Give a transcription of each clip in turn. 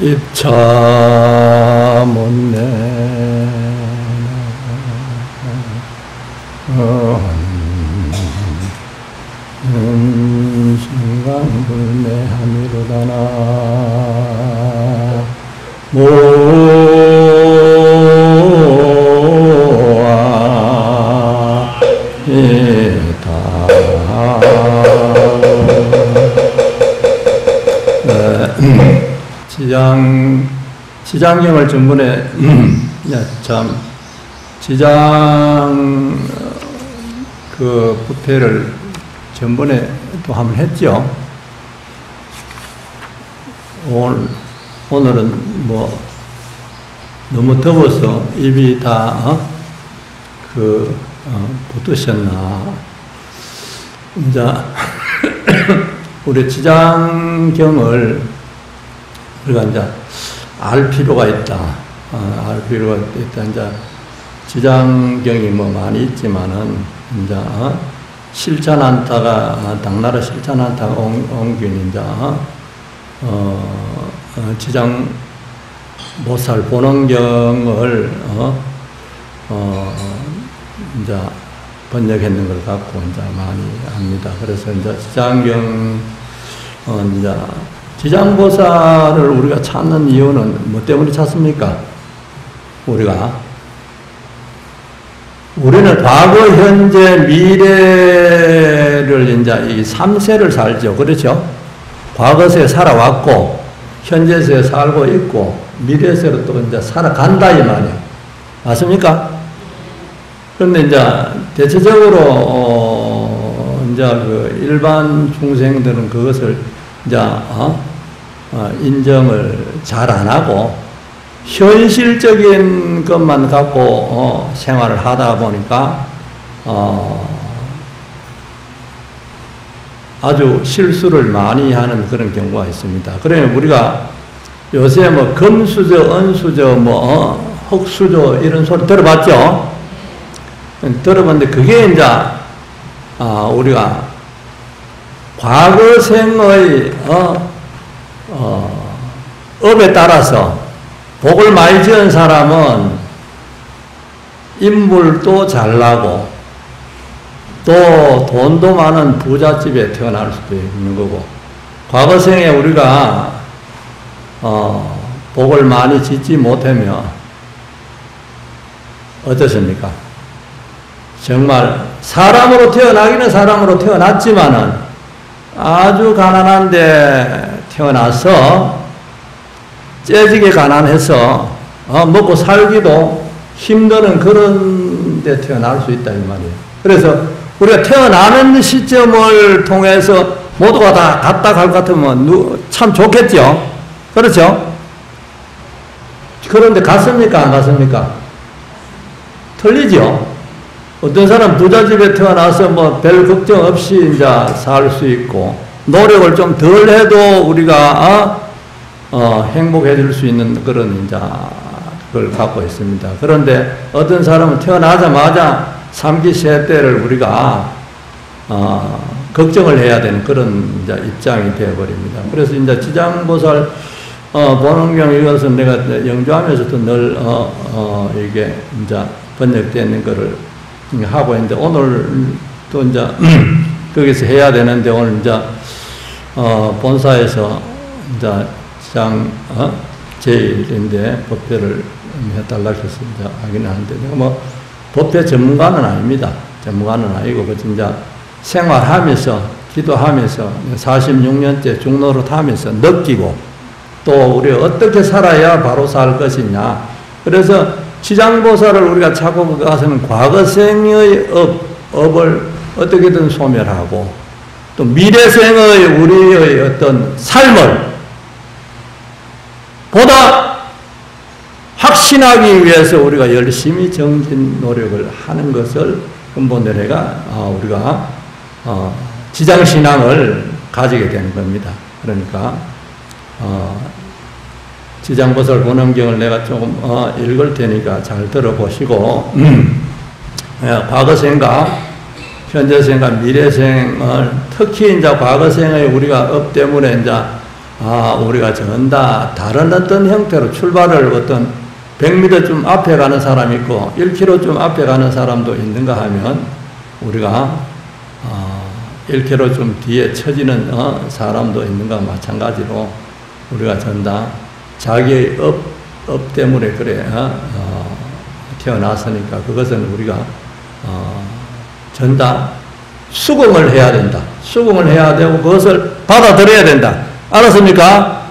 못 지장경을 전번에 참 지장 그 부패를 전번에 또 한번 했죠. 오늘 오늘은 뭐 너무 더워서 입이 다그 어, 붙으셨나. 이제 우리 지장경을 우리가 이제 알 필요가 있다. 어, 알 필요가 있다. 이제 지장경이 뭐 많이 있지만은 이제 어? 실천한다가 당나라 실천한다가 옮긴 이제 어, 어, 지장 보살 본원경을 어, 어, 이제 번역했는 걸 갖고 이제 많이 합니다. 그래서 이제 지장경 어, 이제 지장보살을 우리가 찾는 이유는 뭐 때문에 찾습니까? 우리가 우리는 과거, 현재, 미래를 이제 이 3세를 살죠. 그렇죠? 과거세 살아왔고, 현재세 살고 있고, 미래세로 또 이제 살아간다, 이 말이에요. 맞습니까? 그런데 이제 대체적으로, 어, 이제 그 일반 중생들은 그것을 이제, 어? 어, 인정을 잘 안 하고, 현실적인 것만 갖고 어, 생활을 하다 보니까 어, 아주 실수를 많이 하는 그런 경우가 있습니다. 그러면 우리가 요새 뭐 금수저, 은수저, 뭐 어, 흑수저 이런 소리 들어봤죠? 들어봤는데 그게 이제 아, 우리가 과거생의 어, 어, 업에 따라서 복을 많이 지은 사람은 인물도 잘나고 또 돈도 많은 부잣집에 태어날 수도 있는 거고 과거 생에 우리가 어, 복을 많이 짓지 못하면 어떻습니까? 정말 사람으로 태어나기는 사람으로 태어났지만은 아주 가난한데 태어나서 째지게 가난해서 어, 먹고 살기도 힘드는 그런 데 태어날 수 있다 이 말이에요. 그래서 우리가 태어나는 시점을 통해서 모두가 다 갔다 갈 것 같으면 참 좋겠죠. 그렇죠? 그런데 갔습니까? 안 갔습니까? 틀리죠? 어떤 사람 부자집에 태어나서 뭐 별 걱정 없이 이제 살 수 있고, 노력을 좀 덜 해도 우리가, 어? 어, 행복해질 수 있는 그런 이제 그걸 갖고 있습니다. 그런데 어떤 사람은 태어나자마자 삼기 세대를 우리가 어, 걱정을 해야 되는 그런 이제 입장이 되어버립니다. 그래서 이제 지장보살 어, 본원경 이것은 내가 영주하면서도 늘 어, 어, 이게 이제 번역되는 거를 하고 있는데 오늘 또 이제 거기서 해야 되는데 오늘 이제 어, 본사에서 이제 장 어? 제일인데 법회를 해달라 해서 이제 하긴 하는데 내가 뭐 법회 전문가는 아닙니다. 전문가는 아니고 그 진짜 생활하면서 기도하면서 46년째 중로로 타면서 느끼고 또 우리 어떻게 살아야 바로 살 것이냐. 그래서 지장보살을 우리가 찾고 가서는 과거생의 업, 업을 어떻게든 소멸하고 또 미래생의 우리의 어떤 삶을 보다 확신하기 위해서 우리가 열심히 정진 노력을 하는 것을 근본으로가 어, 우리가 어, 지장신앙을 가지게 되는 겁니다. 그러니까 어, 지장보살 본원경을 내가 조금 읽을 테니까 잘 들어보시고 과거 생각, 현재 생각, 미래 생을 특히 이제 과거 생의 우리가 업 때문에 이제 아, 우리가 전다 다른 어떤 형태로 출발을 어떤 100m 좀 앞에 가는 사람 있고 1km 좀 앞에 가는 사람도 있는가 하면 우리가 어, 1km 좀 뒤에 처지는 어, 사람도 있는가 마찬가지로 우리가 전다 자기의 업, 업 때문에 그래 어, 어, 태어났으니까 그것은 우리가 어, 전다 수긍을 해야 된다. 수긍을 해야 되고 그것을 받아들여야 된다. 알았습니까?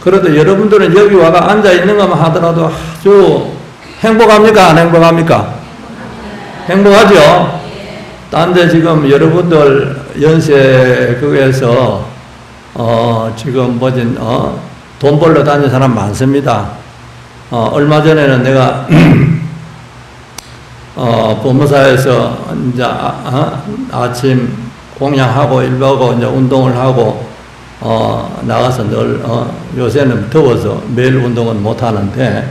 그래도 여러분들은 여기 와가 앉아 있는 것만 하더라도 아주 행복합니까? 안 행복합니까? 행복하죠? 딴 데 지금 여러분들 연세 그에서 어 지금 뭐진 어돈 벌러 다니는 사람 많습니다. 어 얼마 전에는 내가 어 법무사에서 이제 아, 어? 침 공양하고 일하고 이제 운동을 하고 어, 나가서 늘, 어, 요새는 더워서 매일 운동은 못 하는데,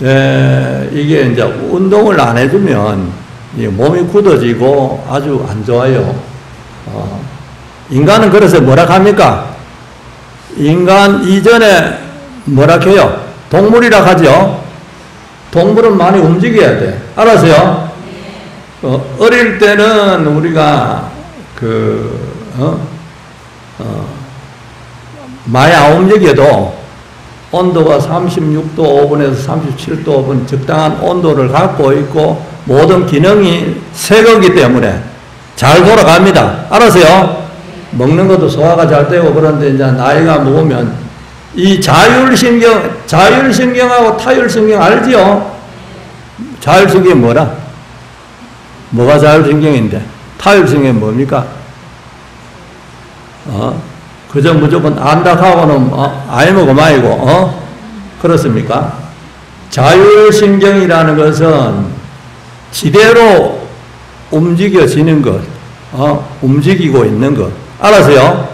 에, 이게 이제 운동을 안 해주면 몸이 굳어지고 아주 안 좋아요. 어, 인간은 그래서 뭐라 합니까? 인간 이전에 뭐라 해요? 동물이라 하죠? 동물은 많이 움직여야 돼. 알았어요? 어, 어릴 때는 우리가 그, 어? 어, 많이 안 움직여도 온도가 36도 5분에서 37도 5분 적당한 온도를 갖고 있고 모든 기능이 새거기 때문에 잘 돌아갑니다. 알았어요? 먹는 것도 소화가 잘 되고 그런데 이제 나이가 먹으면 이 자율신경, 자율신경하고 타율신경 알지요? 자율신경이 뭐라? 뭐가 자율신경인데? 타율신경이 뭡니까? 어? 그저 무조건 안다하고는 어? 아니고 마이고 어? 그렇습니까? 자율신경이라는 것은 지대로 움직여지는 것, 어? 움직이고 있는 것. 알았어요?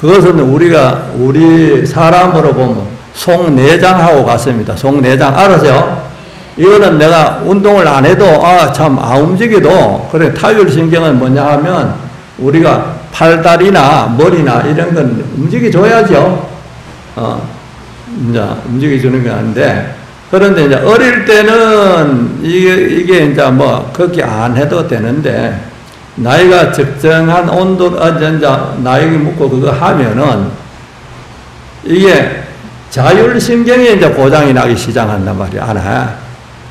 그것은 우리가 우리 사람으로 보면 속내장하고 같습니다. 속내장 알았어요? 이거는 내가 운동을 안 해도 아 참 안 움직여도 그래 타율신경은 뭐냐 하면 우리가 팔다리나 머리나 이런 건 움직여줘야죠. 어, 이제 움직여주는 게 아닌데, 그런데 이제 어릴 때는 이게, 이게 이제 뭐, 그렇게 안 해도 되는데, 나이가 적정한 온도, 아, 이제 나이 묻고 그거 하면은, 이게 자율신경이 이제 고장이 나기 시작한단 말이야. 안 해.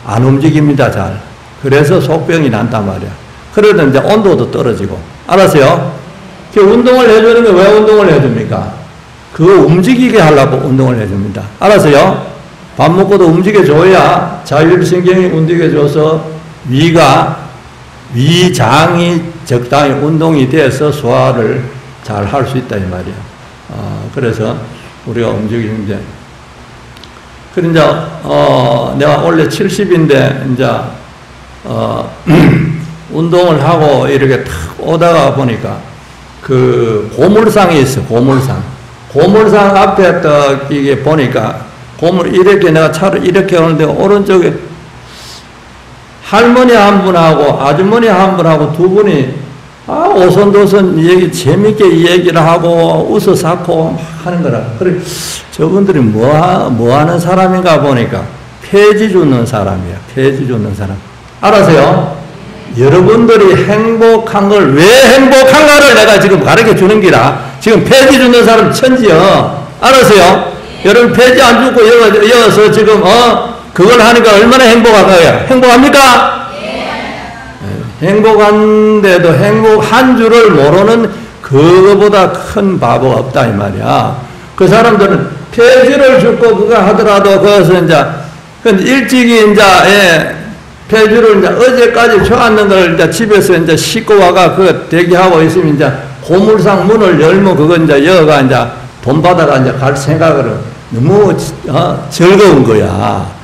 안 움직입니다, 잘. 그래서 속병이 난단 말이야. 그러다 이제 온도도 떨어지고. 알았어요? 그 운동을 해주는 게 왜 운동을 해줍니까? 그거 움직이게 하려고 운동을 해줍니다. 알았어요? 밥 먹고도 움직여줘야 자율신경이 움직여줘서 위가, 위장이 적당히 운동이 돼서 소화를 잘 할 수 있다, 이 말이야. 어, 그래서 우리가 움직이는데. 그래, 이제, 어, 내가 원래 70인데, 이제, 어, 운동을 하고 이렇게 탁 오다가 보니까 그 고물상이 있어, 고물상. 고물상 앞에 딱 이게 보니까 고물 이렇게 내가 차를 이렇게 오는데 오른쪽에 할머니 한 분하고 아주머니 한 분하고 두 분이 아, 오선도선 얘기, 재밌게 얘기를 하고 웃어 쌓고 하는 거라. 그래, 저분들이 뭐, 뭐 하는 사람인가 보니까 폐지 주는 사람이야. 폐지 주는 사람. 알아서요? 여러분들이 행복한 걸 왜 행복한가를 내가 지금 가르쳐 주는 기라. 지금 폐지 주는 사람 천지요. 알았어요? 여러분 폐지 안 주고 여어서 지금 어 그걸 하니까 얼마나 행복할까요? 행복합니까? 예. 행복한데도 행복한 줄을 모르는 그거보다 큰 바보가 없다 이 말이야. 그 사람들은 폐지를 주고 그거 하더라도 그것은 이제 일찍이 이제 예, 폐주를 이제 어제까지 좋았는 걸 이제 집에서 이제 씻고 와가 그 대기하고 있으면 이제 고물상 문을 열면 그거 이제 여가 이제 돈 받아가 이제 갈 생각을 너무 어, 즐거운 거야.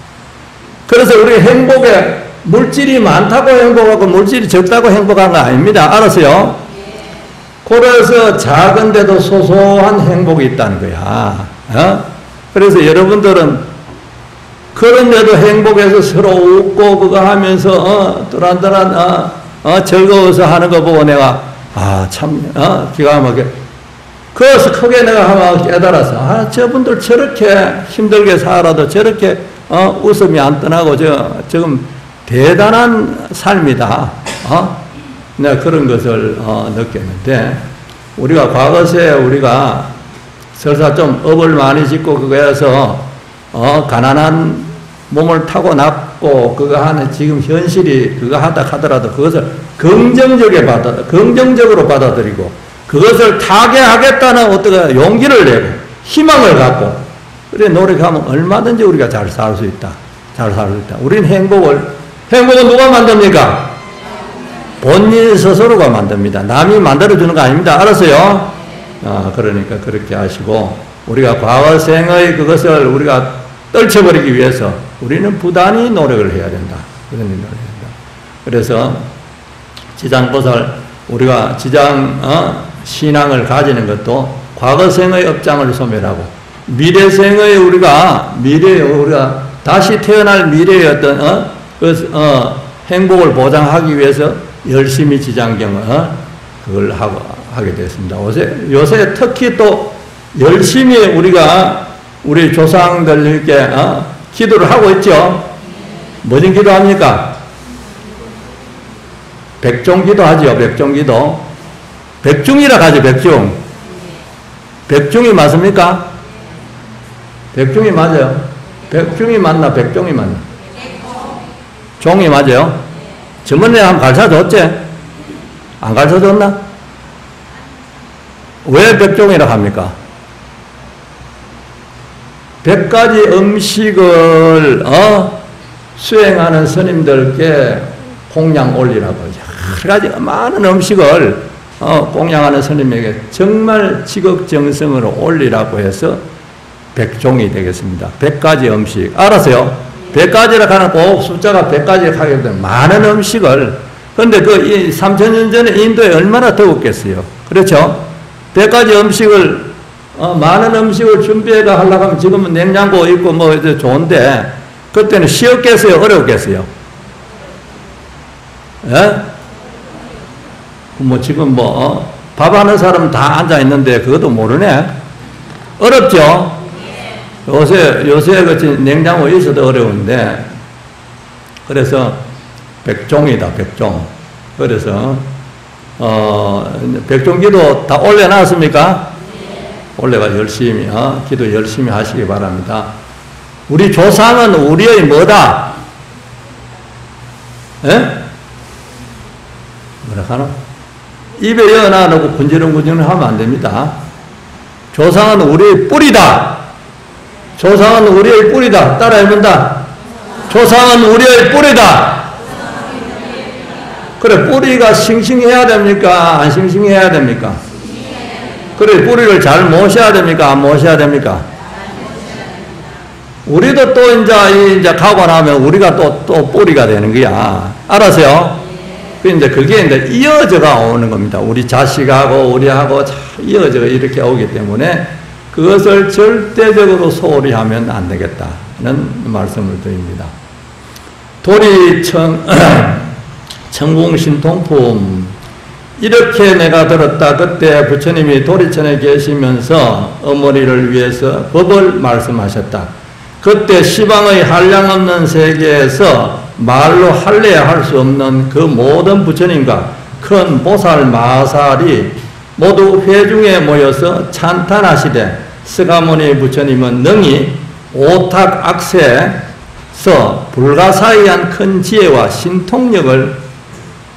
그래서 우리 행복에 물질이 많다고 행복하고 물질이 적다고 행복한 거 아닙니다. 알았어요? 그래서 작은데도 소소한 행복이 있다는 거야. 어? 그래서 여러분들은 그런데도 행복해서 서로 웃고 그거 하면서 어, 또란또란 어, 어, 즐거워서 하는 거 보고 내가 아참 어, 기가 막혀 그래서 크게 내가 한번 깨달아서, 아, 저분들 저렇게 힘들게 살아도 저렇게, 어, 웃음이 안 떠나고, 저, 지금 대단한 삶이다. 어? 내가 그런 것을, 어, 느꼈는데, 우리가 과거세 우리가 설사 좀 업을 많이 짓고 그거에서, 어, 가난한 몸을 타고났고, 그거 하는 지금 현실이 그거 하다 하더라도 그것을 긍정적에 받아, 긍정적으로 받아들이고, 그것을 타개하겠다는 어떤 용기를 내고 희망을 갖고 그래 노력하면 얼마든지 우리가 잘 살 수 있다. 잘 살 수 있다. 우리는 행복을 행복은 누가 만듭니까? 본인 스스로가 만듭니다. 남이 만들어주는 거 아닙니다. 알았어요? 아, 그러니까 그렇게 하시고 우리가 과거생의 그것을 우리가 떨쳐버리기 위해서 우리는 부단히 노력을 해야 된다. 그런 노력을 된다. 그래서 지장보살 우리가 지장 어? 신앙을 가지는 것도 과거생의 업장을 소멸하고 미래생의 우리가 미래 우리가 다시 태어날 미래의 어떤 어? 그, 어, 행복을 보장하기 위해서 열심히 지장경을 어? 그걸 하고 하게 됐습니다. 요새 요새 특히 또 열심히 우리가 우리 조상들께 어? 기도를 하고 있죠. 무슨 기도합니까? 백종기도 하죠. 백종기도. 백중이라 하죠, 백중. 백중이 맞습니까? 백중이 맞아요. 백중이 맞나, 백종이 맞나? 종이 맞아요? 저번에 한 가르쳐 줬지? 안 가르쳐 줬나? 왜 백종이라 합니까? 백 가지 음식을, 어, 수행하는 스님들께 공양 올리라고. 여러 가지 많은 음식을 어, 공양하는 스님에게 정말 지극정성으로 올리라고 해서 백종이 되겠습니다. 백가지 음식. 알았어요? 백가지라 하는 꼭 숫자가 백가지 하게 되면 많은 음식을 근데 그 3천 년 전에 인도에 얼마나 더웠겠어요. 그렇죠? 백가지 음식을 어, 많은 음식을 준비해가 하려고 하면 지금은 냉장고 있고 뭐 좋은데 그때는 쉬웠겠어요? 어렵겠어요? 예? 뭐 지금 뭐 밥하는 사람 다 앉아 있는데 그것도 모르네. 어렵죠? 요새 요새 같이 냉장고 있어도 어려운데 그래서 백종이다 백종. 그래서 어 백종 기도 다 올려놨습니까? 올려가 열심히 어? 기도 열심히 하시기 바랍니다. 우리 조상은 우리의 뭐다? 예? 뭐라 하나? 입에 놓고 군지렁군지렁 하면 안 됩니다. 조상은 우리의 뿌리다. 조상은 우리의 뿌리다. 따라 해본다. 조상은 우리의 뿌리다. 그래, 뿌리가 싱싱해야 됩니까? 안 싱싱해야 됩니까? 그래, 뿌리를 잘 모셔야 됩니까? 안 모셔야 됩니까? 우리도 또 이제, 이제 가고 나면 우리가 또, 또 뿌리가 되는 거야. 알았어요? 그런데 그게 이제 이어져가 오는 겁니다. 우리 자식하고 우리하고 이어져 이렇게 오기 때문에 그것을 절대적으로 소홀히 하면 안 되겠다는 말씀을 드립니다. 도리청, 청궁신통품. 이렇게 내가 들었다. 그때 부처님이 도리천에 계시면서 어머니를 위해서 법을 말씀하셨다. 그때 시방의 한량 없는 세계에서 말로 할래야 할 수 없는 그 모든 부처님과 큰 보살 마살이 모두 회중에 모여서 찬탄하시되 스가모니 부처님은 능히 오탁 악세서 불가사의한 큰 지혜와 신통력을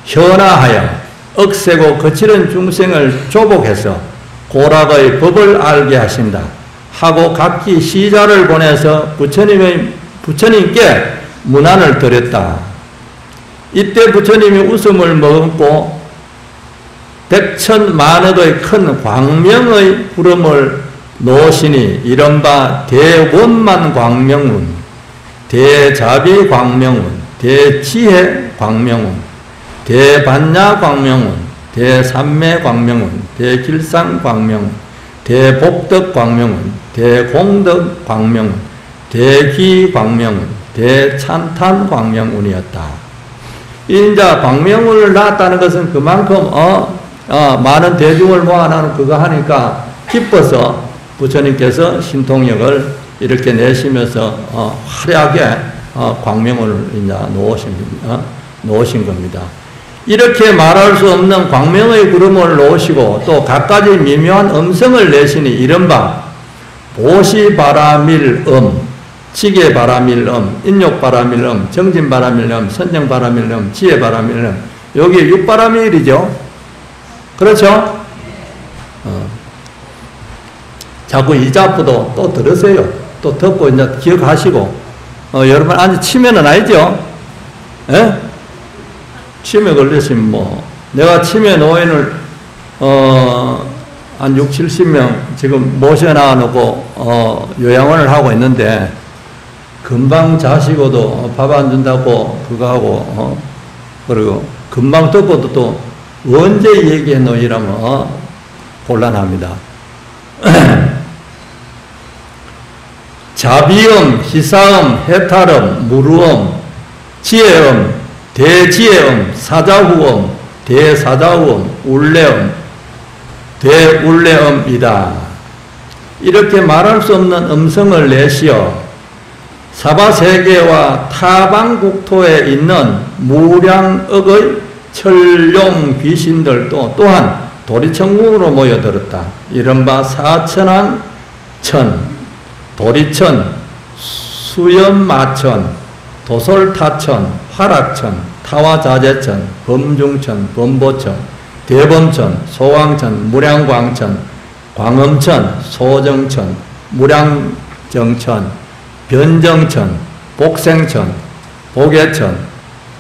현화하여 억세고 거칠은 중생을 조복해서 고락의 법을 알게 하신다. 하고 각기 시자를 보내서 부처님의 부처님께 문안을 드렸다. 이때 부처님이 웃음을 머금고 백천만억의 큰 광명의 부름을 놓으시니 이른바 대원만 광명운, 대자비 광명운, 대지혜 광명운, 대반야 광명운, 대삼매 광명운, 대길상 광명운, 대복덕 광명운, 대공덕 광명운, 대기 광명운, 대찬탄 광명운이었다. 인자 광명운을 낳았다는 것은 그만큼 어, 어, 많은 대중을 모아놓은 그거 하니까 기뻐서 부처님께서 신통력을 이렇게 내시면서 어, 화려하게 어, 광명을 이제 놓으신, 어, 놓으신 겁니다. 이렇게 말할 수 없는 광명의 구름을 놓으시고 또 갖가지 미묘한 음성을 내시니 이른바 보시바라밀음, 지게바라밀음, 인욕바라밀음, 정진바라밀음, 선정바라밀음, 지혜바라밀음 여기 육바라밀이죠. 그렇죠? 어. 자꾸 이자부도 또 들으세요. 또 듣고 이제 기억하시고 어, 여러분 아니 치매는 아니죠? 예? 치매 걸리시면 뭐 내가 치매 노인을 어, 한 6, 70명 지금 모셔놔 놓고 어, 요양원을 하고 있는데 금방 자시고도 밥 안 준다고 그거 하고 어, 그리고 금방 듣고도 또 언제 얘기해 놓이라면 어, 곤란합니다. 자비음, 희사음, 해탈음, 무루음, 지혜음, 대지혜음, 사자후음, 대사자후음, 울레음, 대울레음이다. 이렇게 말할 수 없는 음성을 내시어 사바세계와 타방 국토에 있는 무량억의 철룡 귀신들도 또한 도리천국으로 모여들었다. 이른바 사천왕 천, 도리천, 수연마천, 도솔타천, 화락천, 타와자재천, 범중천, 범보천, 대범천, 소왕천, 무량광천, 광음천, 소정천, 무량정천, 변정천, 복생천, 복예천,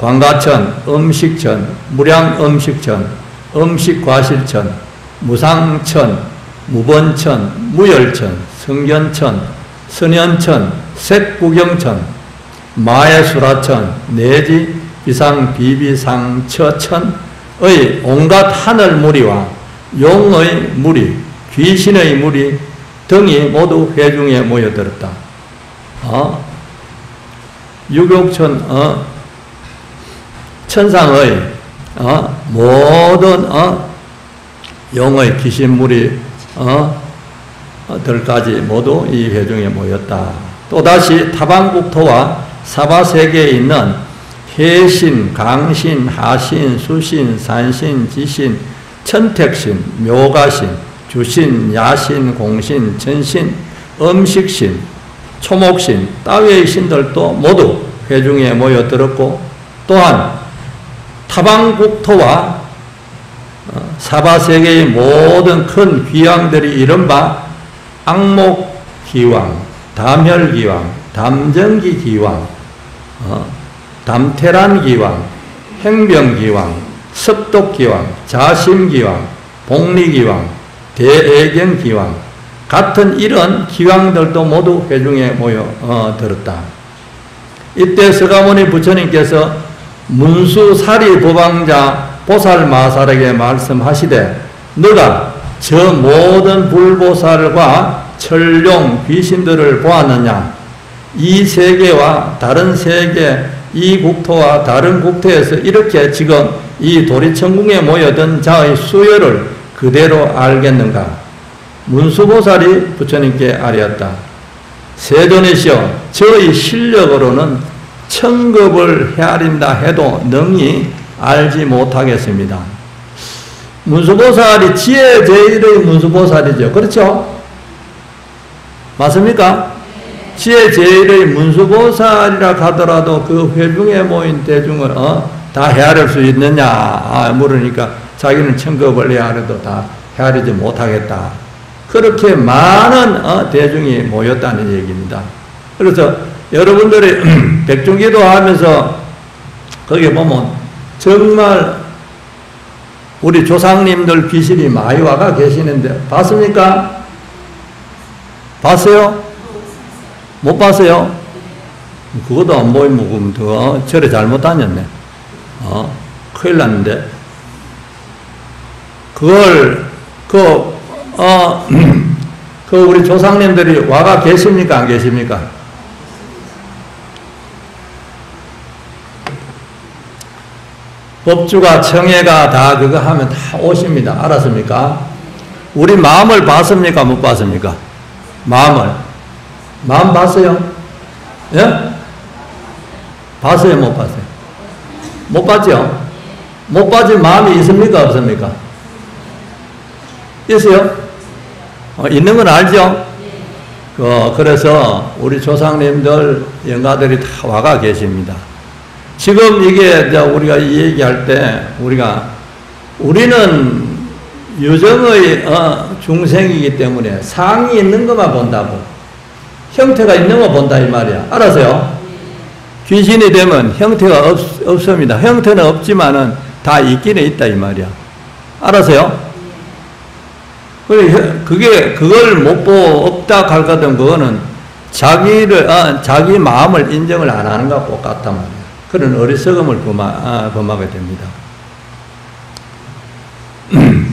광가천, 음식천, 무량음식천, 음식과실천, 무상천, 무번천, 무열천, 성견천, 선현천, 색구경천, 마예수라천, 내지 비상 비비상처천의 온갖 하늘 무리와 용의 무리, 귀신의 무리 등이 모두 회중에 모여들었다. 어? 유격천, 어? 천상의, 어? 모든, 어? 영의 귀신 무리, 어? 들까지 모두 이 회중에 모였다. 또다시 타방국토와 사바세계에 있는 해신, 강신, 하신, 수신, 산신, 지신, 천택신, 묘가신, 주신, 야신, 공신, 전신, 음식신, 초목신, 따위의 신들도 모두 회중에 모여들었고 또한 타방국토와 어, 사바세계의 모든 큰 귀왕들이 이른바 악목기왕, 담혈기왕, 담정기기왕, 어, 담태란기왕, 행병기왕, 습독기왕, 자심기왕, 복리기왕, 대애경기왕 같은 이런 기왕들도 모두 회중에 모여 어, 들었다. 이때 서가모니 부처님께서 문수사리 법왕자 보살마살에게 말씀하시되 너가 저 모든 불보살과 철룡 귀신들을 보았느냐 이 세계와 다른 세계 이 국토와 다른 국토에서 이렇게 지금 이 도리천궁에 모여든 자의 수요를 그대로 알겠는가 문수보살이 부처님께 아뢰었다 세존이시여 저의 실력으로는 천급을 헤아린다 해도 능히 알지 못하겠습니다. 문수보살이 지혜 제일의 문수보살이죠. 그렇죠? 맞습니까? 지혜 제일의 문수보살이라 하더라도 그 회중에 모인 대중을 어? 다 헤아릴 수 있느냐 아, 물으니까 자기는 천급을 헤아려도 다 헤아리지 못하겠다. 그렇게 많은 어, 대중이 모였다는 얘기입니다. 그래서 여러분들이 백중기도 하면서 거기 보면 정말 우리 조상님들 귀신이 많이 와가 계시는데 봤습니까? 봤어요? 못 봤어요? 그것도 안 보이면 그럼 더 절에 잘못 다녔네. 어, 큰일 났는데. 그걸, 그, 어, 그 우리 조상님들이 와가 계십니까? 안 계십니까? 법주가 청해가 다 그거 하면 다 오십니다. 알았습니까? 우리 마음을 봤습니까? 못 봤습니까? 마음을. 마음 봤어요? 예? 봤어요? 못 봤어요? 못 봤죠? 못 빠진 마음이 있습니까? 없습니까? 있어요? 어, 있는 건 알죠? 어, 그래서 우리 조상님들, 영가들이 다 와가 계십니다. 지금 이게 우리가 이 얘기할 때 우리가 우리는 유정의 어, 중생이기 때문에 상이 있는 것만 본다고 형태가 있는 거 본다 이 말이야. 알아서요? 귀신이 되면 형태가 없, 없습니다. 형태는 없지만은 다 있기는 있다 이 말이야. 알아서요? 그게 그걸 못 보고 없다 할거든 그거는 자기를 아, 자기 마음을 인정을 안 하는 것과 똑같단 말이야. 그런 어리석음을 범하, 아, 범하게 됩니다.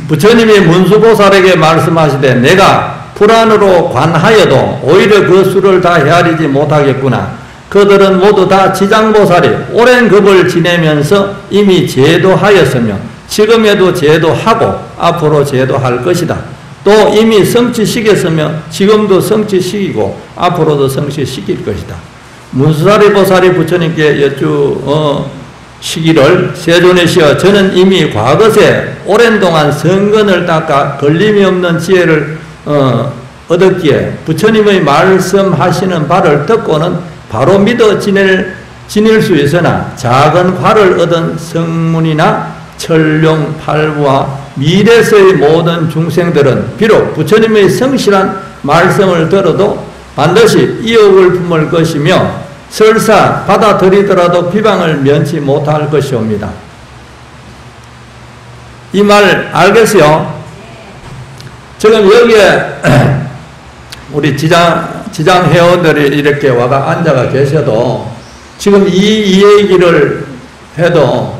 부처님이 문수보살에게 말씀하시되 내가 불안으로 관하여도 오히려 그 수를 다 헤아리지 못하겠구나. 그들은 모두 다 지장보살이 오랜 급을 지내면서 이미 제도하였으며 지금에도 제도하고 앞으로 제도할 것이다. 또 이미 성취시켰으며 지금도 성취시키고 앞으로도 성취시킬 것이다. 문수사리 보살이 부처님께 여쭈 어, 시기를 세존이시여 저는 이미 과거에 오랜 동안 성근을 닦아 걸림이 없는 지혜를 어, 얻었기에 부처님의 말씀하시는 바를 듣고는 바로 믿어 지낼, 지낼 수 있으나 작은 화를 얻은 성문이나 철룡, 팔부와 미래서의 모든 중생들은 비록 부처님의 성실한 말씀을 들어도 반드시 이억을 품을 것이며 설사 받아들이더라도 비방을 면치 못할 것이옵니다. 이 말 알겠어요? 지금 여기에 우리 지장 지장 회원들이 이렇게 와가 앉아가 계셔도 지금 이, 이 얘기를 해도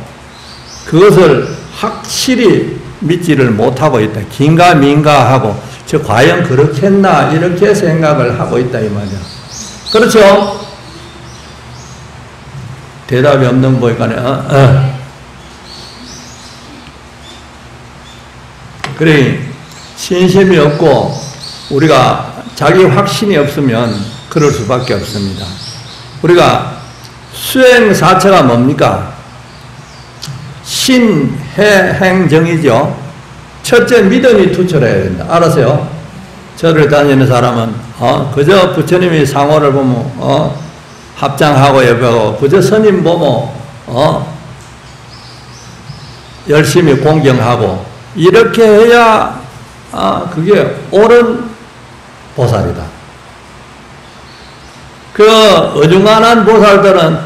그것을 확실히 믿지를 못하고 있다. 긴가 민가하고 저 과연 그렇겠나 이렇게 생각을 하고 있다 이 말이야. 그렇죠? 대답이 없는 보니까 어, 어. 그래 신심이 없고 우리가 자기 확신이 없으면 그럴 수밖에 없습니다. 우리가 수행 사체가 뭡니까? 신해행정이죠. 첫째 믿음이 투철해야 된다. 알았어요? 절을 다니는 사람은 어, 그저 부처님이 상호를 보면 어, 합장하고 예배하고 그저 스님 보면 어, 열심히 공경하고 이렇게 해야 아, 그게 옳은 보살이다. 그 어중간한 보살들은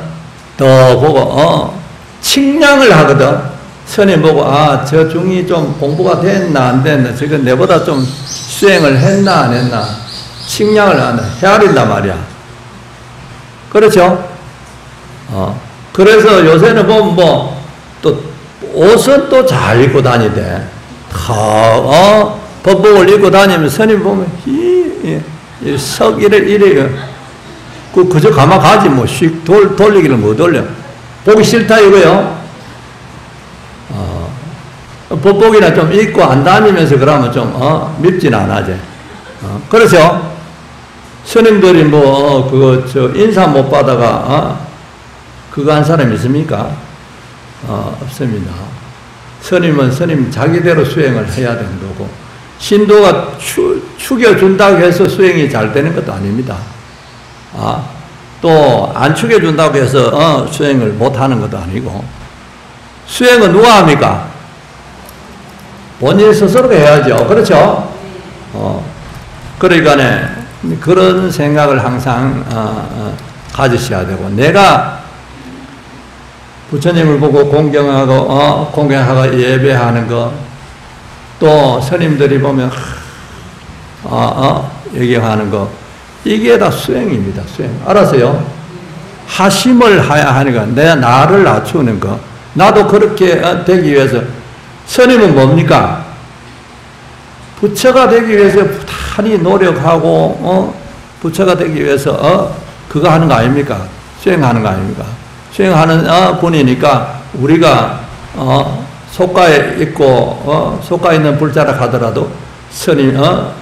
더 보고 어, 칭량을 하거든. 스님 보고 아 저 중이 좀 공부가 됐나 안 됐나 저건 내보다 좀 수행을 했나 안 했나 칭량을 한다. 헤아린단 말이야. 그렇죠? 어. 그래서 요새는 보면 뭐, 또, 옷은 또 잘 입고 다니대. 다, 어, 법복을 입고 다니면 스님 보면, 예, 석 이래 이래 그 그저 가만 가지 뭐 씩 돌 돌리기를 못 돌려 보기 싫다 이거요. 어, 법복이나 좀 입고 안 다니면서 그러면 좀 어, 밉진 않아지. 어, 그렇죠? 스님들이 뭐 그거 저 인사 못 받아가 어? 그거 한 사람 있습니까? 어, 없습니다. 스님은 스님 자기대로 수행을 해야 되는 거고 신도가 추, 죽여준다고 해서 수행이 잘 되는 것도 아닙니다. 아, 또, 안 죽여준다고 해서, 어, 수행을 못 하는 것도 아니고, 수행은 누가 합니까? 본인 스스로 해야죠. 그렇죠? 어, 그러니까, 그런 생각을 항상, 어, 어, 가지셔야 되고, 내가 부처님을 보고 공경하고, 어, 공경하고 예배하는 거, 또 스님들이 보면 어, 어, 얘기하는 거 이게 다 수행입니다. 수행. 알았어요? 하심을 해야 하니까 내 나를 낮추는 거. 나도 그렇게 어, 되기 위해서 스님은 뭡니까? 부처가 되기 위해서 부단히 노력하고 어, 부처가 되기 위해서 어, 그거 하는 거 아닙니까? 수행하는 거 아닙니까? 수행하는 어, 분이니까 우리가 어, 속가에 있고 어, 속가에 있는 불자라 하더라도 스님, 어?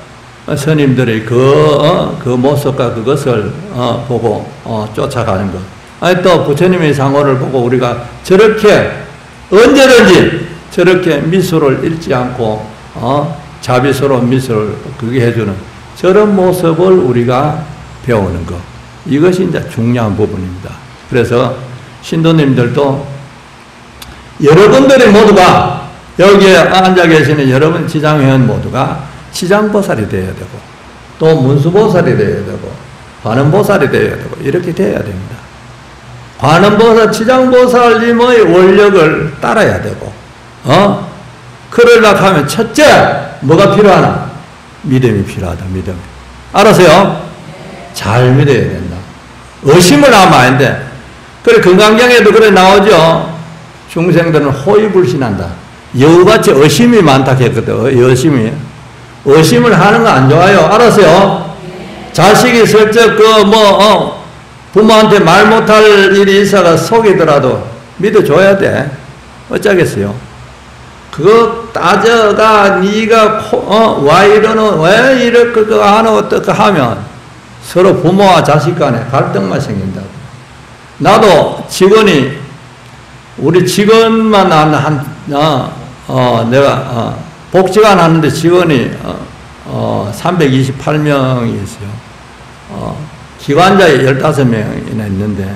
스님들의 그, 어? 그 모습과 그것을, 어, 보고, 어, 쫓아가는 것. 아니, 또 부처님의 상호를 보고 우리가 저렇게 언제든지 저렇게 미소를 잃지 않고, 어? 자비스러운 미소를 그게 해주는 저런 모습을 우리가 배우는 것. 이것이 이제 중요한 부분입니다. 그래서 신도님들도 여러분들이 모두가 여기에 앉아 계시는 여러분 지장회원 모두가 지장보살이 되어야 되고 또 문수보살이 되어야 되고 관음보살이 되어야 되고 이렇게 되어야 됩니다. 관음보살, 지장보살님의 원력을 따라야 되고 어? 그러려고 하면 첫째 뭐가 필요하나? 믿음이 필요하다. 믿음. 알았어요? 잘 믿어야 된다. 의심을 하면 안 돼. 그래 건강경에도 그래 나오죠. 중생들은 호의불신한다. 여우같이 의심이 많다 했거든. 의심이. 의심을 하는 거 안 좋아요. 알았어요? 자식이 슬쩍 그뭐 어, 부모한테 말 못할 일이 있어가 속이더라도 믿어줘야 돼. 어쩌겠어요. 그거 따져가 네가 어, 와 이러는 왜 이렇게 그거 하노 어떻게 하면 서로 부모와 자식 간에 갈등만 생긴다고. 나도 직원이 우리 직원만 한, 어, 어, 내가, 어, 복지관 하는데 직원이, 어, 어, 328명이 있어요. 어, 기관자에 15명이나 있는데,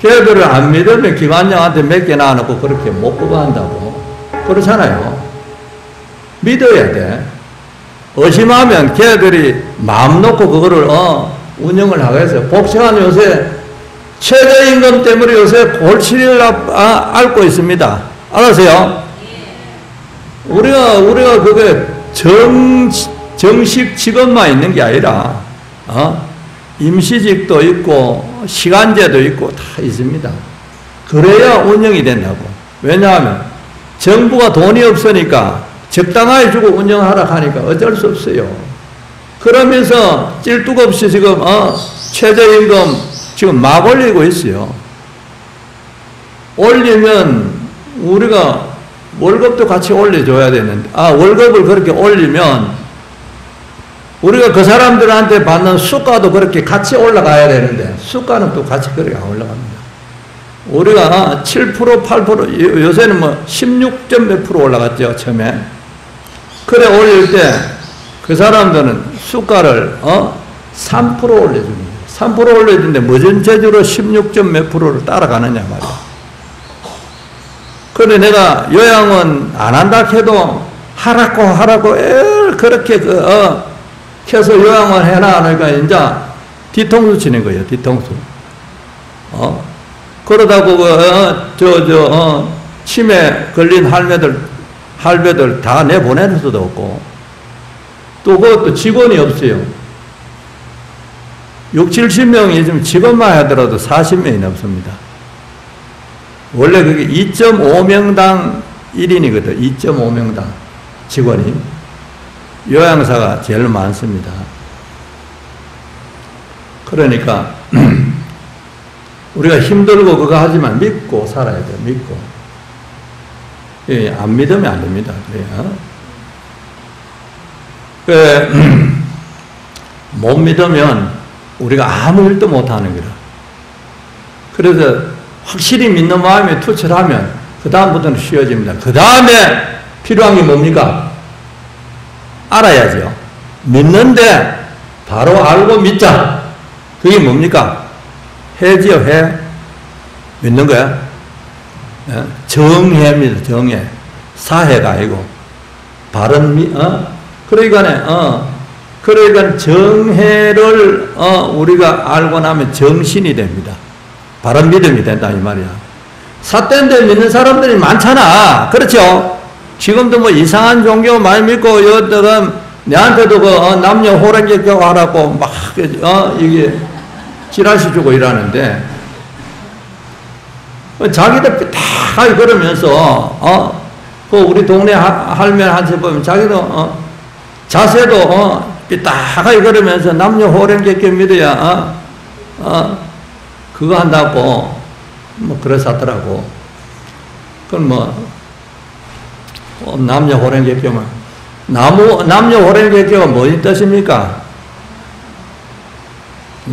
걔들을 안 믿으면 기관장한테 몇 개 나눠놓고 그렇게 못 뽑아한다고. 그렇잖아요. 믿어야 돼. 의심하면 걔들이 마음 놓고 그거를, 어, 운영을 하겠어요. 복지관 요새 최저임금 때문에 요새 골치를 아, 앓고 있습니다. 알았어요? 우리가, 우리가 그게 정, 정식 직업만 있는 게 아니라, 어? 임시직도 있고, 시간제도 있고, 다 있습니다. 그래야 운영이 된다고. 왜냐하면, 정부가 돈이 없으니까, 적당하게 주고 운영하라 하니까 어쩔 수 없어요. 그러면서 찔뚝 없이 지금, 어, 최저임금 지금 막 올리고 있어요. 올리면 우리가 월급도 같이 올려줘야 되는데, 아, 월급을 그렇게 올리면 우리가 그 사람들한테 받는 수가도 그렇게 같이 올라가야 되는데, 수가는 또 같이 그렇게 안 올라갑니다. 우리가 7%, 8%, 요새는 뭐 16점 몇 프로 올라갔죠, 처음에. 그래 올릴 때 그 사람들은 수가를, 어? 3% 올려줍니다. 3% 올려주는데 무전체주로 16점 몇 프로를 따라가느냐 말이야. 그래 내가 요양은 안 한다 해도 하라고 하라고 에 그렇게 그, 어, 해서 요양을 해놔 그러니까 이제 뒤통수 치는 거예요 뒤통수. 어? 그러다고 그, 어, 저, 저, 어, 치매 걸린 할매들, 할배들 다 내보내는 수도 없고 또 그것도 직원이 없어요. 6, 70명이 지금 직원만 하더라도 40명이 넘습니다. 원래 그게 2.5명당 1인이거든. 2.5명당 직원이. 요양사가 제일 많습니다. 그러니까 우리가 힘들고 그거 하지만 믿고 살아야 돼요. 믿고. 예, 안 믿으면 안 됩니다. 그래요. 그, 못 믿으면 우리가 아무 일도 못 하는 거라. 그래서 확실히 믿는 마음이 투철하면 그 다음부터는 쉬워집니다. 그 다음에 필요한 게 뭡니까? 알아야죠. 믿는데 바로 알고 믿자. 그게 뭡니까? 해지요, 해. 믿는 거야. 예? 정해입니다, 정해. 사해가 아니고. 바른 미, 어? 그러니까, 어, 그러니까 정해를 어, 우리가 알고 나면 정신이 됩니다. 바른 믿음이 된다 이 말이야. 사땐데 믿는 사람들이 많잖아. 그렇죠? 지금도 뭐 이상한 종교 많이 믿고 여기다가 내한테도 그 어, 남녀 호랑이 교 하라고 막 어, 이게 지라시 주고 이러는데 어, 자기들 다 그러면서 어, 그 우리 동네 할매한테 보면 자기도 어, 자세도 어, 삐딱하게 걸으면서 남녀 호랭객게 믿어야, 어? 어? 그거 한다고, 뭐, 그랬었더라고. 그럼 뭐, 어, 남녀 호랭객교만 나무, 남녀 호랭개교가 뭐이 뜻입니까?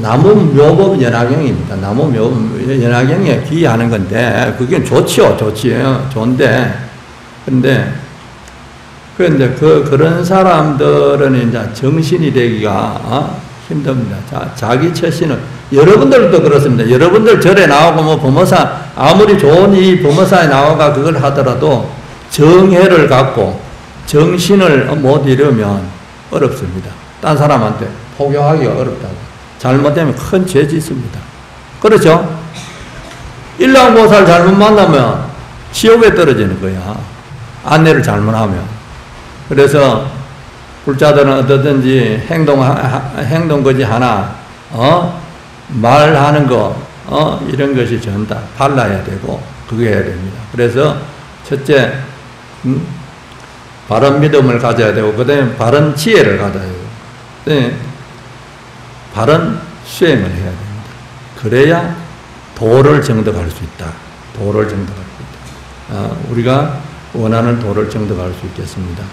나무 묘법 연화경입니다. 나무 묘법 연화경에 기하는 건데, 그게 좋지요, 좋지요. 좋은데, 근데, 그런데 그, 그런 사람들은 이제 정신이 되기가 어? 힘듭니다. 자, 자기 처신은, 여러분들도 그렇습니다. 여러분들 절에 나오고 뭐 범어사, 아무리 좋은 이 범어사에 나와가 그걸 하더라도 정해를 갖고 정신을 못 이루면 어렵습니다. 딴 사람한테 포교하기가 어렵다고. 잘못되면 큰 죄 짓습니다. 그렇죠? 일랑보살 잘못 만나면 지옥에 떨어지는 거야. 안내를 잘못하면. 그래서 불자들은 어떻든지 행동, 행동 거지 하나, 어? 말하는 거, 어? 이런 것이 전다. 발라야 되고, 그게 해야 됩니다. 그래서 첫째, 음? 바른 믿음을 가져야 되고, 그 다음에 바른 지혜를 가져야 되고, 그 바른 수행을 해야 됩니다. 그래야 도를 정득할 수 있다. 도를 정득할 수 있다. 어, 우리가 원하는 도를 정득할 수 있겠습니다.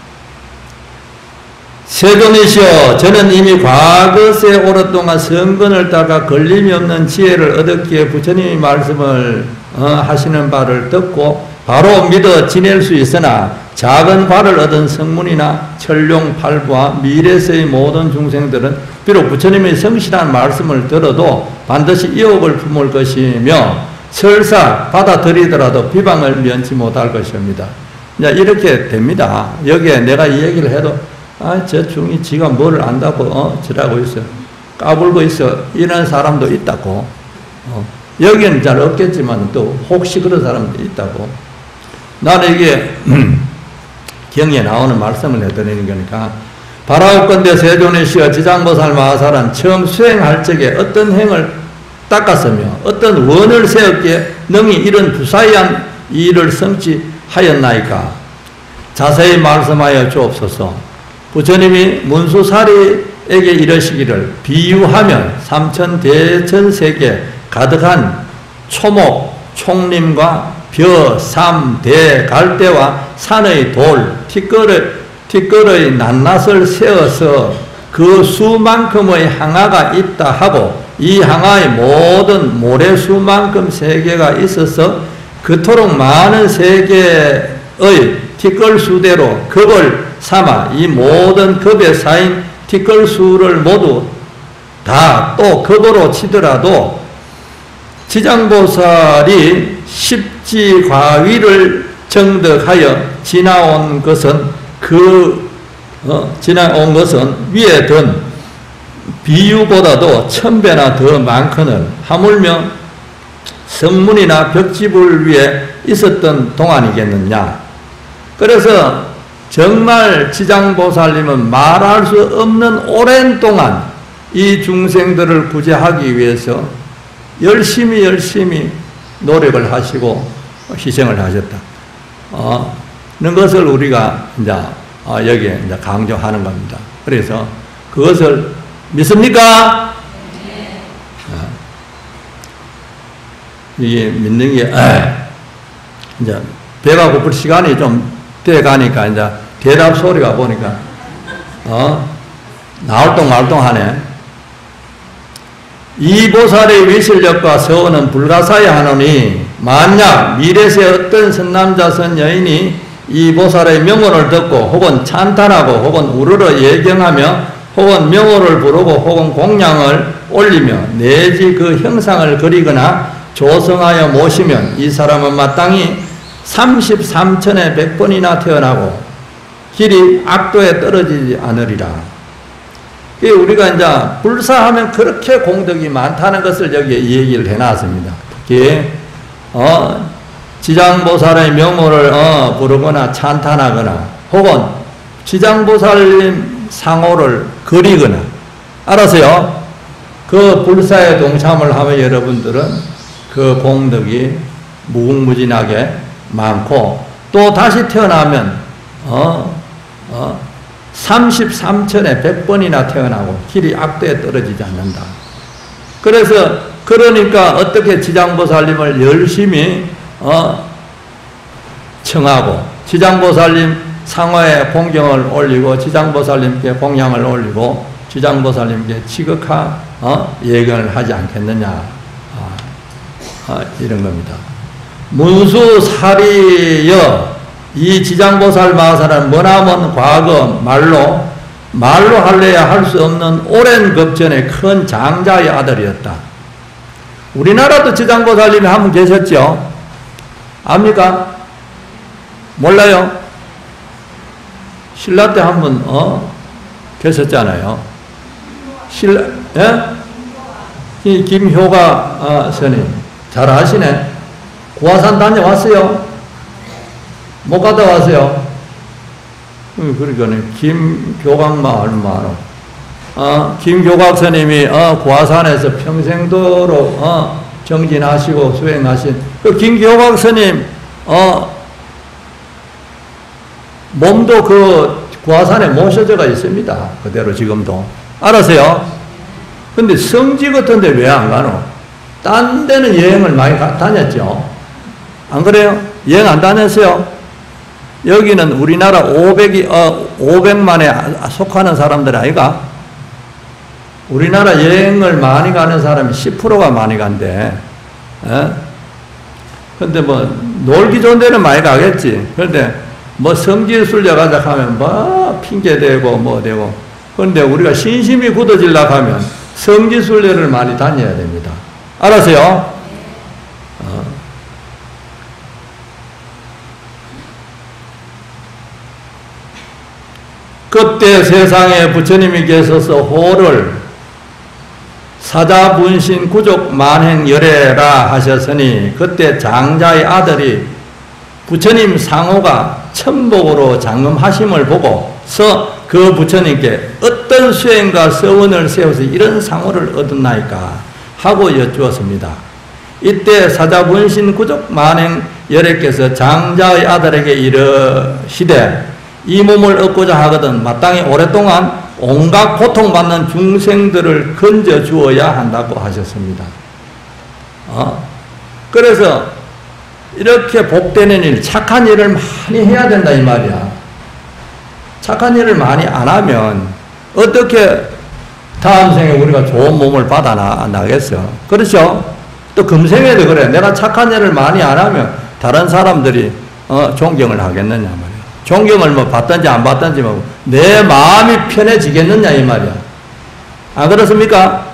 세존이시여 저는 이미 과거세 오랫동안 성근을 따가 걸림이 없는 지혜를 얻었기에 부처님의 말씀을 어, 하시는 바를 듣고 바로 믿어 지낼 수 있으나 작은 발을 얻은 성문이나 천룡 팔부와 미래세의 모든 중생들은 비록 부처님의 성실한 말씀을 들어도 반드시 이옥을 품을 것이며 설사 받아들이더라도 비방을 면치 못할 것입니다. 이렇게 됩니다. 여기에 내가 이 얘기를 해도 아, 저 중이 지가 뭘 안다고 어, 저라고 있어. 까불고 있어. 이런 사람도 있다고. 어. 여기는 잘 없겠지만 또 혹시 그런 사람도 있다고. 나는 이게 경에 나오는 말씀을 해드리는 거니까 바라옵건대 세존의 시와 지장보살 마하살은 처음 수행할 적에 어떤 행을 닦았으며 어떤 원을 세웠기에 능히 이런 부사이한 일을 성취하였나이까? 자세히 말씀하여 주옵소서. 부처님이 문수사리에게 이러시기를 비유하면 삼천 대천세계 가득한 초목, 총림과 벼, 삼, 대, 갈대와 산의 돌, 티끌의, 티끌의 낱낱을 세워서 그 수만큼의 항아가 있다 하고 이 항아의 모든 모래수만큼 세계가 있어서 그토록 많은 세계의 티끌 수대로 급을 삼아 이 모든 급에 쌓인 티끌 수를 모두 다 또 급으로 치더라도 지장보살이 십지과위를 정득하여 지나온 것은 그 어, 지나온 것은 위에 든 비유보다도 천배나 더 많거늘 하물며 성문이나 벽지불 위에 있었던 동안이겠느냐. 그래서 정말 지장보살님은 말할 수 없는 오랜 동안 이 중생들을 구제하기 위해서 열심히 열심히 노력을 하시고 희생을 하셨다. 어, 는 것을 우리가 이제 어, 여기에 이제 강조하는 겁니다. 그래서 그것을 믿습니까? 어, 이게 믿는 게 에, 이제 배가 고플 시간이 좀 돼 가니까 이제 대답 소리가 보니까 어 나올동 말동하네. 이 보살의 위실력과 서원은 불가사의 하노니 만약 미래세 어떤 선남자 선 여인이 이 보살의 명호를 듣고 혹은 찬탄하고 혹은 우르르 예경하며 혹은 명호를 부르고 혹은 공양을 올리며 내지 그 형상을 그리거나 조성하여 모시면 이 사람은 마땅히 33천에 100번이나 태어나고 길이 악도에 떨어지지 않으리라. 우리가 이제 불사하면 그렇게 공덕이 많다는 것을 여기에 얘기를 해놨습니다. 특히 어, 지장보살의 명호를 어, 부르거나 찬탄하거나 혹은 지장보살님 상호를 그리거나 알았어요? 그 불사에 동참을 하면 여러분들은 그 공덕이 무궁무진하게 많고 또 다시 태어나면 어, 어, 33천에 100번이나 태어나고 길이 악도에 떨어지지 않는다. 그래서 그러니까 어떻게 지장보살님을 열심히 어, 청하고 지장보살님 상어에 공경을 올리고 지장보살님께 공양을 올리고 지장보살님께 지극한 어? 예견을 하지 않겠느냐 아, 아, 이런 겁니다. 문수살이여 이 지장보살 마사는 머나먼 과거 말로 말로 할래야 할 수 없는 오랜 급전의 큰 장자의 아들이었다. 우리나라도 지장보살님이 한 분 계셨죠? 압니까? 몰라요? 신라 때한 분, 어? 계셨잖아요. 신라, 예? 이 김효가 어, 스님. 잘 아시네. 구화산 다녀왔어요? 못 갔다 왔어요? 그러니까 김교광마을 마로 어, 김교각 스님이 어, 구화산에서 평생도록 어, 정진하시고 수행하신 그 김교각 스님 어, 몸도 그 구화산에 모셔져가 있습니다. 그대로 지금도. 알았어요? 근데 성지 같은데 왜 안 가노? 딴 데는 여행을 많이 가, 다녔죠. 안 그래요? 여행 안 다녔어요? 여기는 우리나라 500이, 어, 500만에 속하는 사람들 아이가? 우리나라 여행을 많이 가는 사람이 10%가 많이 간대. 에? 근데 뭐, 놀기 좋은 데는 많이 가겠지. 그런데 뭐 성지순례 가자 하면 뭐 핑계대고 뭐 되고. 그런데 우리가 신심이 굳어질라 하면 성지순례를 많이 다녀야 됩니다. 알았어요? 어. 그때 세상에 부처님이 계셔서 호를 사자 분신 구족 만행 열애라 하셨으니 그때 장자의 아들이 부처님 상호가 천복으로 장엄하심을 보고 서 그 부처님께 어떤 수행과 서원을 세워서 이런 상호를 얻었나이까 하고 여쭈었습니다. 이때 사자 분신 구족 만행 열애께서 장자의 아들에게 이르시되 이 몸을 얻고자 하거든 마땅히 오랫동안 온갖 고통받는 중생들을 건져 주어야 한다고 하셨습니다. 어? 그래서 이렇게 복되는 일, 착한 일을 많이 해야 된다 이 말이야. 착한 일을 많이 안 하면 어떻게 다음 생에 우리가 좋은 몸을 받아 나겠어? 그렇죠? 또 금생에도 그래. 내가 착한 일을 많이 안 하면 다른 사람들이 어, 존경을 하겠느냐 말이야. 존경을 뭐 받든지 안 받든지 뭐내 마음이 편해지겠느냐 이 말이야. 아 그렇습니까?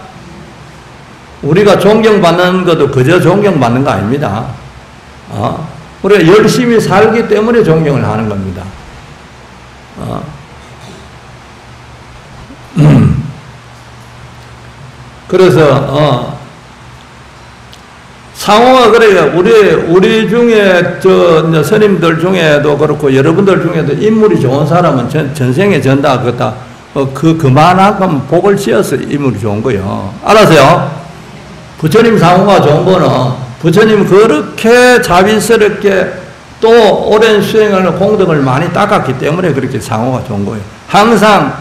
우리가 존경받는 것도 그저 존경받는 거 아닙니다. 어? 우리가 열심히 살기 때문에 존경을 하는 겁니다. 어? 그래서 어, 상호가 그래요. 우리 우리 중에 저 스님들 중에도 그렇고 여러분들 중에도 인물이 좋은 사람은 전, 전생에 전다 그다 어, 그 그만한 복을 지어서 인물이 좋은 거요. 알았어요? 부처님 상호가 좋은 거는 부처님 그렇게 자비스럽게 또 오랜 수행을 공덕을 많이 닦았기 때문에 그렇게 상호가 좋은 거예요. 항상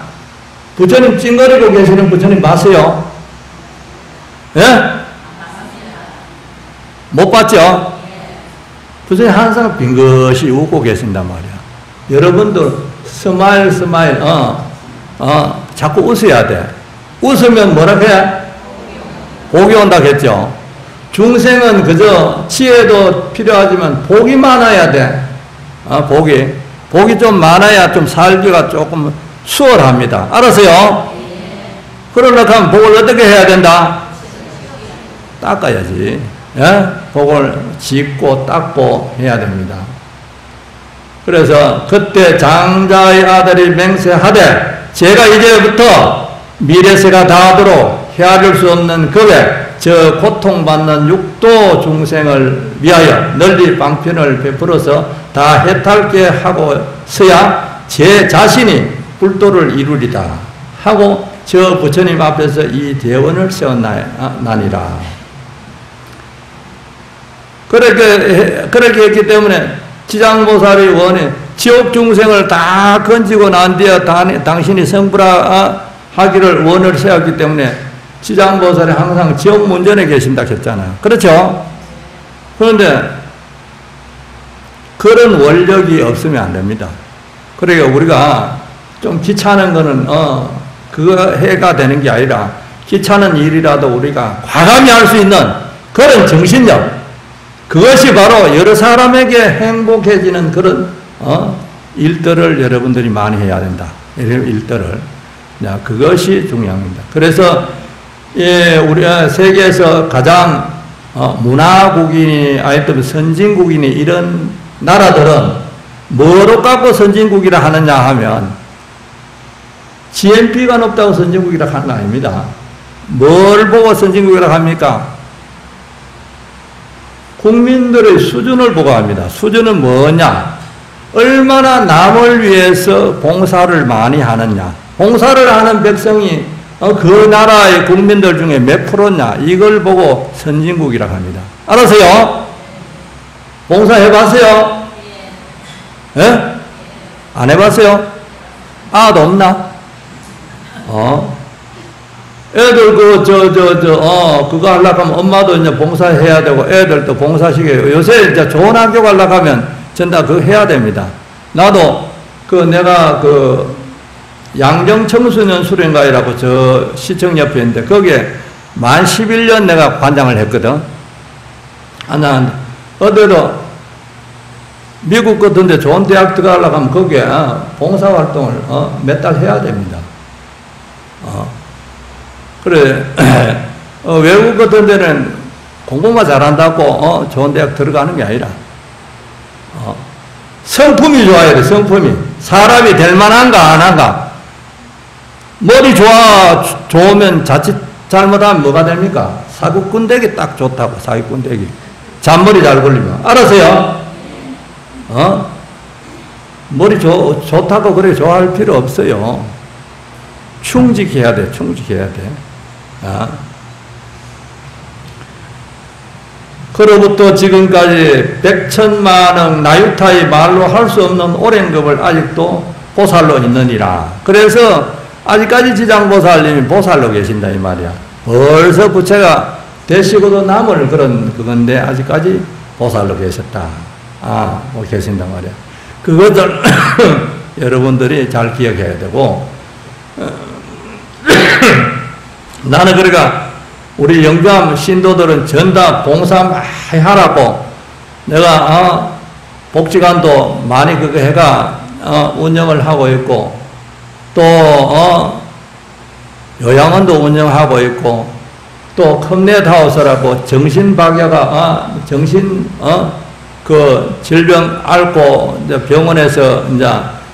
부처님 찡거리고 계시는 부처님 봤어요? 예? 못 봤죠? 부처님 항상 빙긋이 웃고 계신단 말이야. 여러분들 smile smile 어, 어, 자꾸 웃어야 돼. 웃으면 뭐라 해? 복이 온다 했죠. 중생은 그저 지혜도 필요하지만 복이 많아야 돼. 어, 복이. 복이 좀 많아야 좀 살기가 조금 수월합니다. 알았어요? 그러려고 하면 복을 어떻게 해야 된다? 닦아야지. 예? 복을 짓고 닦고 해야 됩니다. 그래서 그때 장자의 아들이 맹세하되 제가 이제부터 미래세가 다하도록 헤아릴 수 없는 급에 저 고통받는 육도 중생을 위하여 널리 방편을 베풀어서 다 해탈게 하고서야 제 자신이 불도를 이루리다 하고 저 부처님 앞에서 이 대원을 세웠나니라. 그렇게, 그렇게 했기 때문에 지장보살이 원해 지옥 중생을 다 건지고 난 뒤에 당신이 성불하 하기를 원을 세웠기 때문에 지장보살이 항상 지옥 문전에 계신다 했잖아요. 그렇죠? 그런데 그런 원력이 없으면 안 됩니다. 그러니까 우리가 좀 귀찮은 거는, 어, 그거 해가 되는 게 아니라 귀찮은 일이라도 우리가 과감히 할 수 있는 그런 정신력. 그것이 바로 여러 사람에게 행복해지는 그런, 어, 일들을 여러분들이 많이 해야 된다. 일들을. 자, 그것이 중요합니다. 그래서, 예, 우리 세계에서 가장 어, 문화국인이, 아니면 선진국인이 이런 나라들은 뭐로 갖고 선진국이라 하느냐 하면 GNP가 높다고 선진국이라 하는 거 아닙니다. 뭘 보고 선진국이라 합니까? 국민들의 수준을 보고 합니다. 수준은 뭐냐? 얼마나 남을 위해서 봉사를 많이 하느냐. 봉사를 하는 백성이 어, 그 나라의 국민들 중에 몇 프로냐. 이걸 보고 선진국이라고 합니다. 알았어요? 봉사해 봤어요? 예? 안 해봤어요? 아도 없나? 어? 애들 그, 저, 저, 저, 어, 그거 하려고 하면 엄마도 이제 봉사해야 되고 애들도 봉사시켜요. 요새 이제 좋은 학교 가려고 하면 전다 그거 해야 됩니다. 나도 그 내가 그 양정 청소년 수련가이라고 저 시청 옆에 있는데 거기에 만 11년 내가 관장을 했거든. 아나 어디도 미국 같은데 좋은 대학 들어가려고 하면 거기에 어, 봉사활동을 어, 몇 달 해야 됩니다. 어. 그래, 어, 외국 같은 데는 공부만 잘한다고 어, 좋은 대학 들어가는 게 아니라 어, 성품이 좋아야 돼, 성품이. 사람이 될 만한가, 안 한가. 머리 좋아, 좋으면 자칫 잘못하면 뭐가 됩니까? 사기꾼 되기 딱 좋다고, 사기꾼 되기. 잔머리 잘 걸리면. 알았어요? 어? 머리 좋, 좋다고 그래 좋아할 필요 없어요. 충직해야 돼, 충직해야 돼. 아. 그로부터 지금까지 백천만억 나유타의 말로 할 수 없는 오랜 급을 아직도 보살로 있느니라. 그래서 아직까지 지장보살님이 보살로 계신다 이 말이야. 벌써 부채가 되시고도 남을 그런 그건데 아직까지 보살로 계셨다. 아, 뭐 계신단 말이야. 그것을 여러분들이 잘 기억해야 되고 나는 그러니까 우리 영감 신도들은 전다 봉사 많이 하라고 내가 어, 복지관도 많이 그거 해가 어, 운영을 하고 있고 또 어, 요양원도 운영하고 있고 또 컴넷하우스라고 정신박야가 어, 정신 어, 그 질병 앓고 이제 병원에서 이제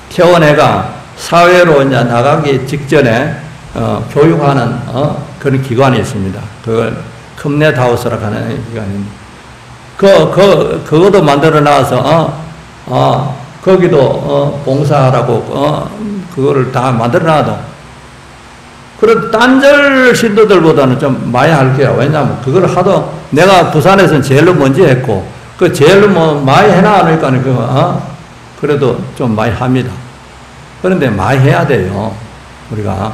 퇴원해가 사회로 이제 나가기 직전에 어, 교육하는 어, 그런 기관이 있습니다. 그걸 컴넷하우스라고 하는 기관입니다. 그, 그, 그것도 만들어 놔서, 어, 어, 거기도, 어, 봉사하라고, 어, 그거를 다 만들어 놔도. 그런 딴절 신도들보다는 좀 많이 할게요. 왜냐하면 그걸 하도 내가 부산에서는 제일로 먼저 했고, 그 제일로 뭐 많이 해놔니까, 그, 어, 그래도 좀 많이 합니다. 그런데 많이 해야 돼요. 우리가.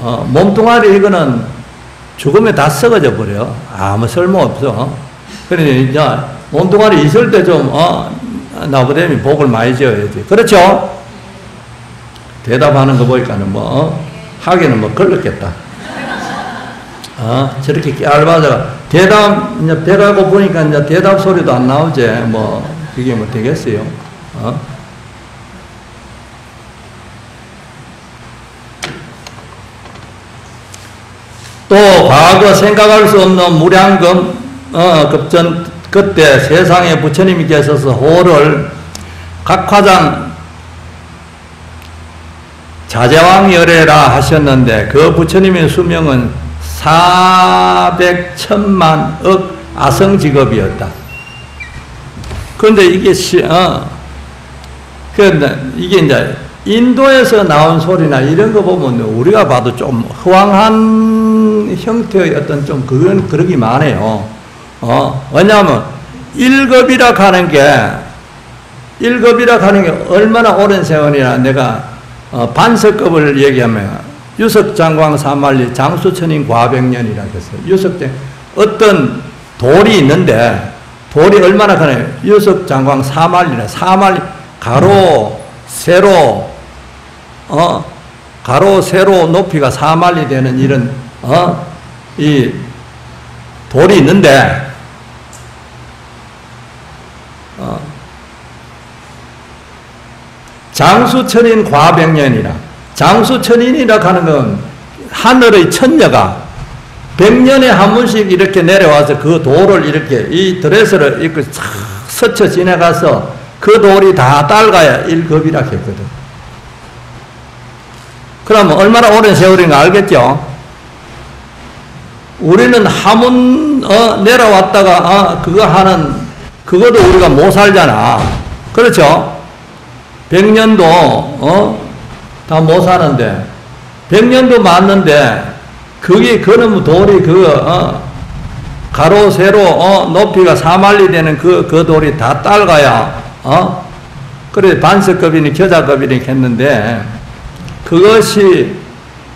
어, 몸뚱아리 이거는 죽으면 다 썩어져 버려. 아무 쓸모 없어. 그러니 몸뚱아리 있을 때 좀, 어, 나보다니 복을 많이 지어야지. 그렇죠? 대답하는 거 보니까는 뭐, 어? 하기는 뭐 걸렸겠다. 어, 저렇게 얇아져. 대답, 이제 배가 고프니까 이제 대답 소리도 안 나오지. 뭐, 그게 뭐 되겠어요. 어? 또 과거 생각할 수 없는 무량금 어, 급전 그때 세상에 부처님이 계셔서 호를 각화장 자제왕 열애라 하셨는데 그 부처님의 수명은 400천만 억 아성직업이었다. 그런데 이게 시, 어, 그 이게 이제 인도에서 나온 소리나 이런 거 보면 우리가 봐도 좀 허황한 형태의 어떤 좀 그런 그러기만 해요. 어, 왜냐하면 1급이라 하는 게 1급이라 하는 게 얼마나 오랜 세월이나 내가 어, 반석급을 얘기하면 유석장광 사만리 장수천인 과백년이라 했어요. 유석장 어떤 돌이 있는데 돌이 얼마나 가나요? 유석장광 사만리나 사만리 가로 세로, 어, 가로, 세로 높이가 4만리 되는 이런, 어, 이 돌이 있는데, 어, 장수천인 과백년이라. 장수천인이라 하는 건 하늘의 천녀가 백년에 한 번씩 이렇게 내려와서 그 돌을 이렇게 이 드레스를 이렇게 싹 스쳐 지나가서 그 돌이 다 딸가야 일급이라 했거든. 그러면 얼마나 오랜 세월인가 알겠죠? 우리는 하문 어, 내려왔다가 어, 그거 하는 그것도 우리가 못 살잖아. 그렇죠? 백년도 어? 다 못 사는데 백년도 맞는데 그게 그놈 돌이 그 어, 가로 세로 어, 높이가 4만리 되는 그, 그 돌이 다 딸가야 어? 그래 반석급이니 겨자급이니 했는데 그것이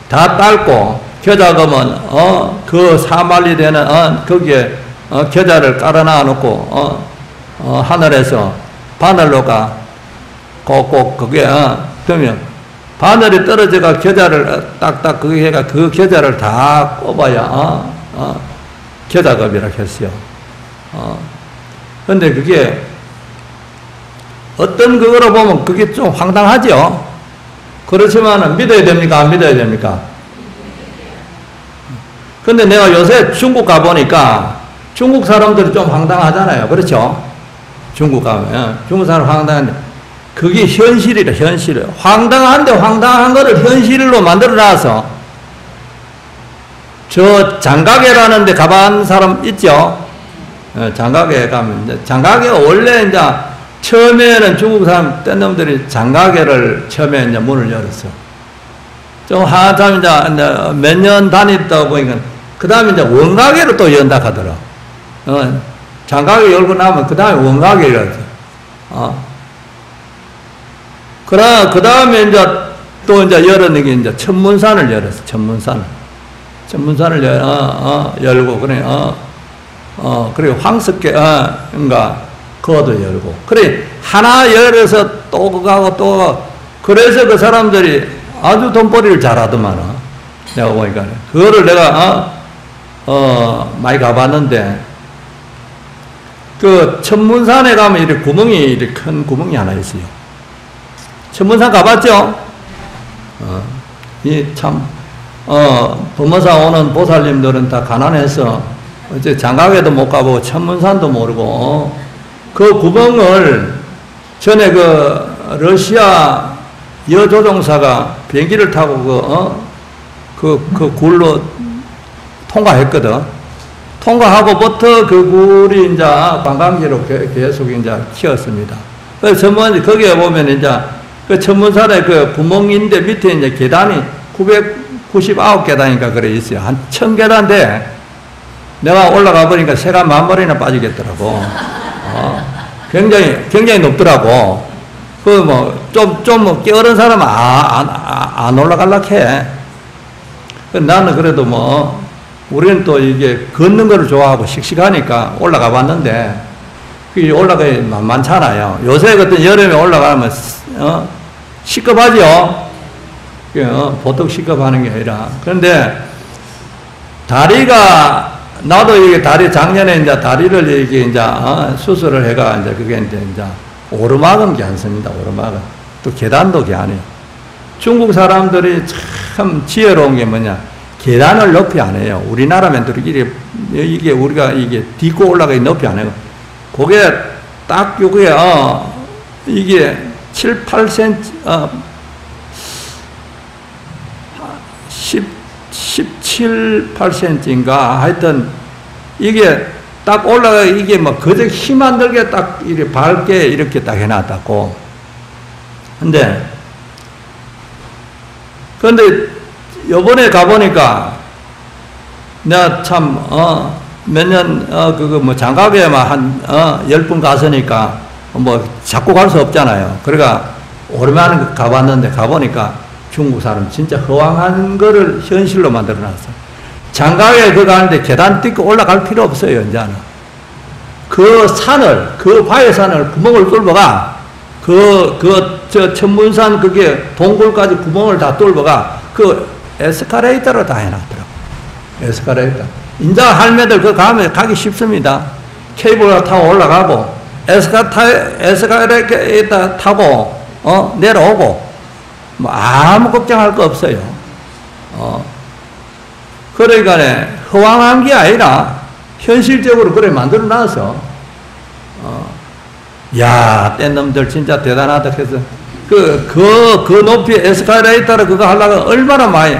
다 딸고 겨자금은 어, 그 4만리 되는 어, 거기에 어, 겨자를 깔아놔 놓고 어, 어, 하늘에서 바늘로가 꼭꼭 그게 어, 그러면 바늘이 떨어져가 겨자를 딱딱 그 해가 그 겨자를 다 꼽아야 어, 어, 겨자급이라 했어요. 어. 근데 그게 어떤 그거로 보면 그게 좀 황당하죠. 그렇지만 믿어야 됩니까? 안 믿어야 됩니까? 근데 내가 요새 중국 가보니까 중국 사람들이 좀 황당하잖아요. 그렇죠? 중국 가면. 예. 중국 사람 황당한데 그게 현실이래, 현실. 황당한데 황당한 거를 현실로 만들어 놔서 저 장가게라는 데 가본 사람 있죠? 어, 장가게 가면, 장가게 원래 이제 처음에는 중국 사람 뗀 놈들이 장가게를 처음에 이제 문을 열었어. 좀 한참 이제 몇 년 다녔다 보니까 그 다음에 이제 원가게로 또 연다 하더라. 어, 장가게 열고 나면 그 다음에 원가게 열었어. 어. 그러나 그 다음에 이제 또 이제 열었는 게 이제 천문산을 열었어. 천문산을. 천문산을 열, 어, 어, 열고 그래 어, 어 그리고 황석계 어 인가 그것도 열고 그래 하나 열어서 또 가고 또 그래서 그 사람들이 아주 돈벌이를 잘하더만 내가 보니까 그거를 내가 어, 어 많이 가봤는데 그 천문산에 가면 이렇게 구멍이 이렇게 큰 구멍이 하나 있어요. 천문산 가봤죠? 어, 이 참 어, 범어사 오는 보살님들은 다 가난해서 어제 장가게도 못 가보고 천문산도 모르고 어, 그 구멍을 전에 그 러시아 여조종사가 비행기를 타고 그, 어, 그, 그 굴로 통과했거든. 통과하고부터 그 굴이 이제 관광지로 계속 이제 키웠습니다. 그래서 전문, 거기에 보면 이제 그 천문산에 그 구멍인데 밑에 이제 계단이 999계단인가 그래 있어요. 한 1000계단 돼. 내가 올라가 보니까 새가 만 마리나 빠지겠더라고. 어, 굉장히, 굉장히 높더라고. 그 뭐, 좀, 좀 깨어른 사람은 아, 안, 아, 안 올라갈라 해. 그 나는 그래도 뭐, 우리는 또 이게 걷는 거를 좋아하고 씩씩하니까 올라가 봤는데, 그게 올라가기 만만찮아요. 요새 같은 여름에 올라가면, 어, 시급하죠? 어, 보통 시급하는 게 아니라. 그런데, 다리가, 나도 이게 다리, 작년에 이제 다리를 이렇게 이제, 어, 수술을 해가 이제 그게 이제, 이제 오르막은 괜찮습니다. 오르막은. 또 계단도 괜찮아요. 중국 사람들이 참 지혜로운 게 뭐냐. 계단을 높이 안 해요. 우리나라면 이게, 이게 우리가 이게 딛고 올라가기 높이 안 해요. 그게 딱 요게, 어, 이게 7, 8cm, 어, 10, 17, 8cm인가 하여튼 이게 딱 올라가 이게 뭐 그저 힘안 들게 딱 이렇게 밝게 이렇게 딱 해놨다고. 근데 근데 요번에 가보니까 내가 참, 어, 몇 년, 어, 그거 뭐 장가게만 한, 어, 열 분 갔으니까 뭐 자꾸 갈 수 없잖아요. 그러니까 오랜만에 가봤는데 가보니까 중국 사람 진짜 허황한 거를 현실로 만들어 놨어. 장가에 그 가는데 계단 뚫고 올라갈 필요 없어요, 이제는. 그 산을, 그 바위 산을 구멍을 뚫어가, 그, 그, 저, 천문산 그게 동굴까지 구멍을 다 뚫어가 그 에스카레이터로 다 해놨더라고. 에스카레이터. 인자 할매들 그 가면 가기 쉽습니다. 케이블 타고 올라가고, 에스카 타, 에스카레이터 타고, 어, 내려오고, 뭐 아무 걱정할 거 없어요. 어. 그러니까 허황한 게 아니라 현실적으로 그래 만들어 놔서 어. 야, 뗀 놈들 진짜 대단하다 해서 그, 그, 그 높이 에스카레이터를 그거 하려고 얼마나 많이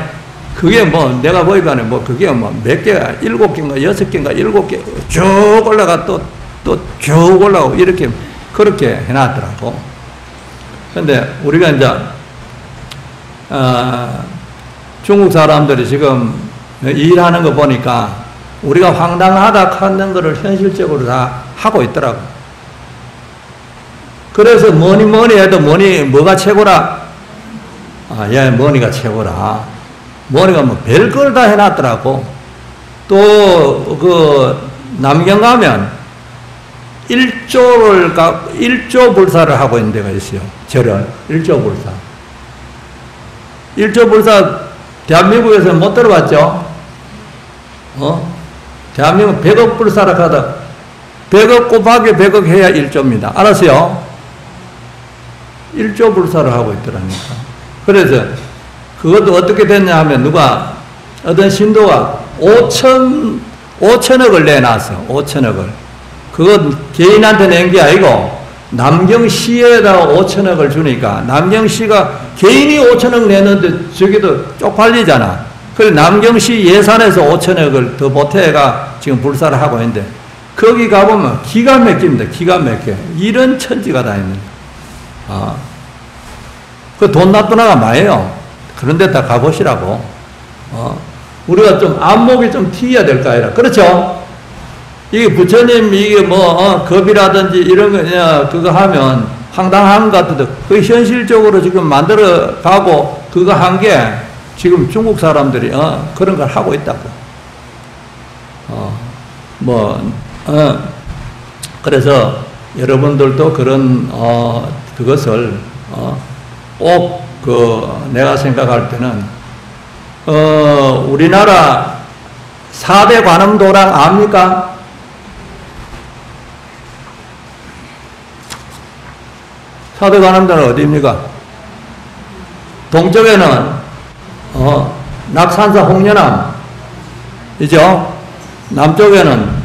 그게 뭐 내가 보니까 뭐 그게 뭐 몇 개가 일곱 개인가 여섯 개인가 일곱 개 쭉 올라가 또 또 쭉 올라가고 이렇게 그렇게 해놨더라고. 근데 우리가 이제 어, 중국 사람들이 지금 일하는 거 보니까 우리가 황당하다 하는 것을 현실적으로 다 하고 있더라고. 그래서 뭐니 뭐니 해도 뭐니 뭐가 최고라? 아, 예, 뭐니가 최고라. 뭐니가 뭐 별걸 다 해놨더라고. 또 그 남경 가면 1조를 가 1조 불사를 하고 있는 데가 있어요. 절을 1조 불사. 1조 불사 대한민국에서 못 들어봤죠? 어? 대한민국 100억 불사라 하다 100억 곱하기 100억 해야 1조입니다. 알았어요? 1조 불사를 하고 있더라니까. 그래서 그것도 어떻게 됐냐 하면 누가 어떤 신도가 5천 5천억을 내놨어. 5천억을. 그건 개인한테 낸 게 아니고 남경시에다가 5천억을 주니까 남경시가 개인이 5천억 내는데 저기도 쪽팔리잖아. 그래 남경시 예산에서 5천억을 더 보태가 지금 불사를 하고 있는데 거기 가보면 기가 막힙니다. 기가 막혀. 이런 천지가 다 있는. 아. 그돈 놔두나가 많아요. 그런데 다 가보시라고. 어. 우리가 좀 안목이 좀 튀어야 될까 아니라. 그렇죠? 이게 부처님 이게 뭐, 어, 겁이라든지 이런 거, 야, 그거 하면 황당한 것 같은데, 그 현실적으로 지금 만들어 가고 그거 한 게 지금 중국 사람들이, 어, 그런 걸 하고 있다고. 어, 뭐, 어, 그래서 여러분들도 그런, 어, 그것을, 어, 꼭, 그, 내가 생각할 때는, 어, 우리나라 4대 관음도랑 압니까? 사대 관음도는 어디입니까? 동쪽에는, 어, 낙산사 홍련암, 이죠? 남쪽에는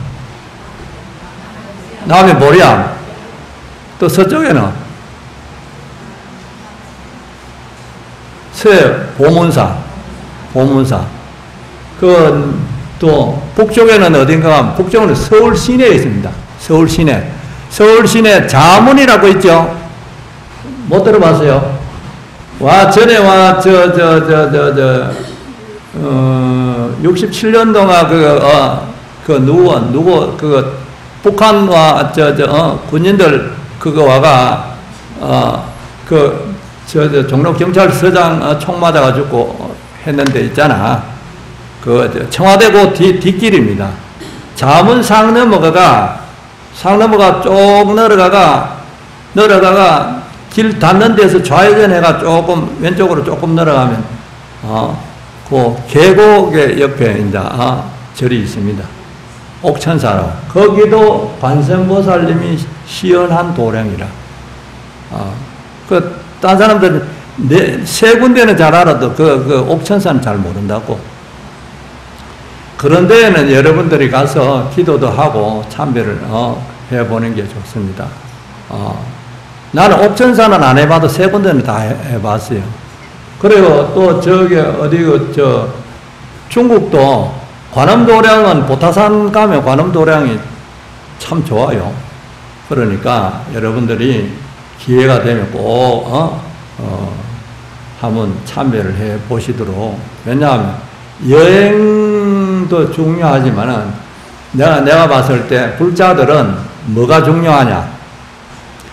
남해 모리암, 또 서쪽에는 새 보문사, 보문사. 그, 또, 북쪽에는 어딘가, 북쪽은 서울 시내에 있습니다. 서울 시내. 서울 시내 자문이라고 있죠? 못 들어봤어요? 와, 전에 와, 저, 저, 저, 저, 저, 어, 67년도가 그, 어, 그, 누구, 누구, 그, 북한과 저, 저, 어, 군인들 그거 와가, 어, 그, 저, 저 종로 경찰서장 어, 총 맞아 가지고 했는데 있잖아. 그 청와대 그 뒤, 뒷길입니다. 자문 상 넘어가가 상 넘어가 쭉 내려가가 내려가가 길 닿는 데서 좌회전 해가 조금 왼쪽으로 조금 내려가면 어그 계곡의 옆에 이제 어, 절이 있습니다. 옥천사로 거기도 관세음보살님이 시연한 도량이라 어 그 딴 사람들은 네, 세 군데는 잘 알아도 그, 그 옥천사는 잘 모른다고. 그런 데에는 여러분들이 가서 기도도 하고 참배를 어, 해보는 게 좋습니다. 어, 나는 옥천사는 안 해봐도 세 군데는 다 해, 봤어요 그리고 또 저기 어디 그저 중국도 관음도량은 보타산 가면 관음도량이 참 좋아요. 그러니까 여러분들이 기회가 되면 꼭, 어, 어, 한번 참여를 해 보시도록. 왜냐하면 여행도 중요하지만은 내가, 내가 봤을 때 불자들은 뭐가 중요하냐?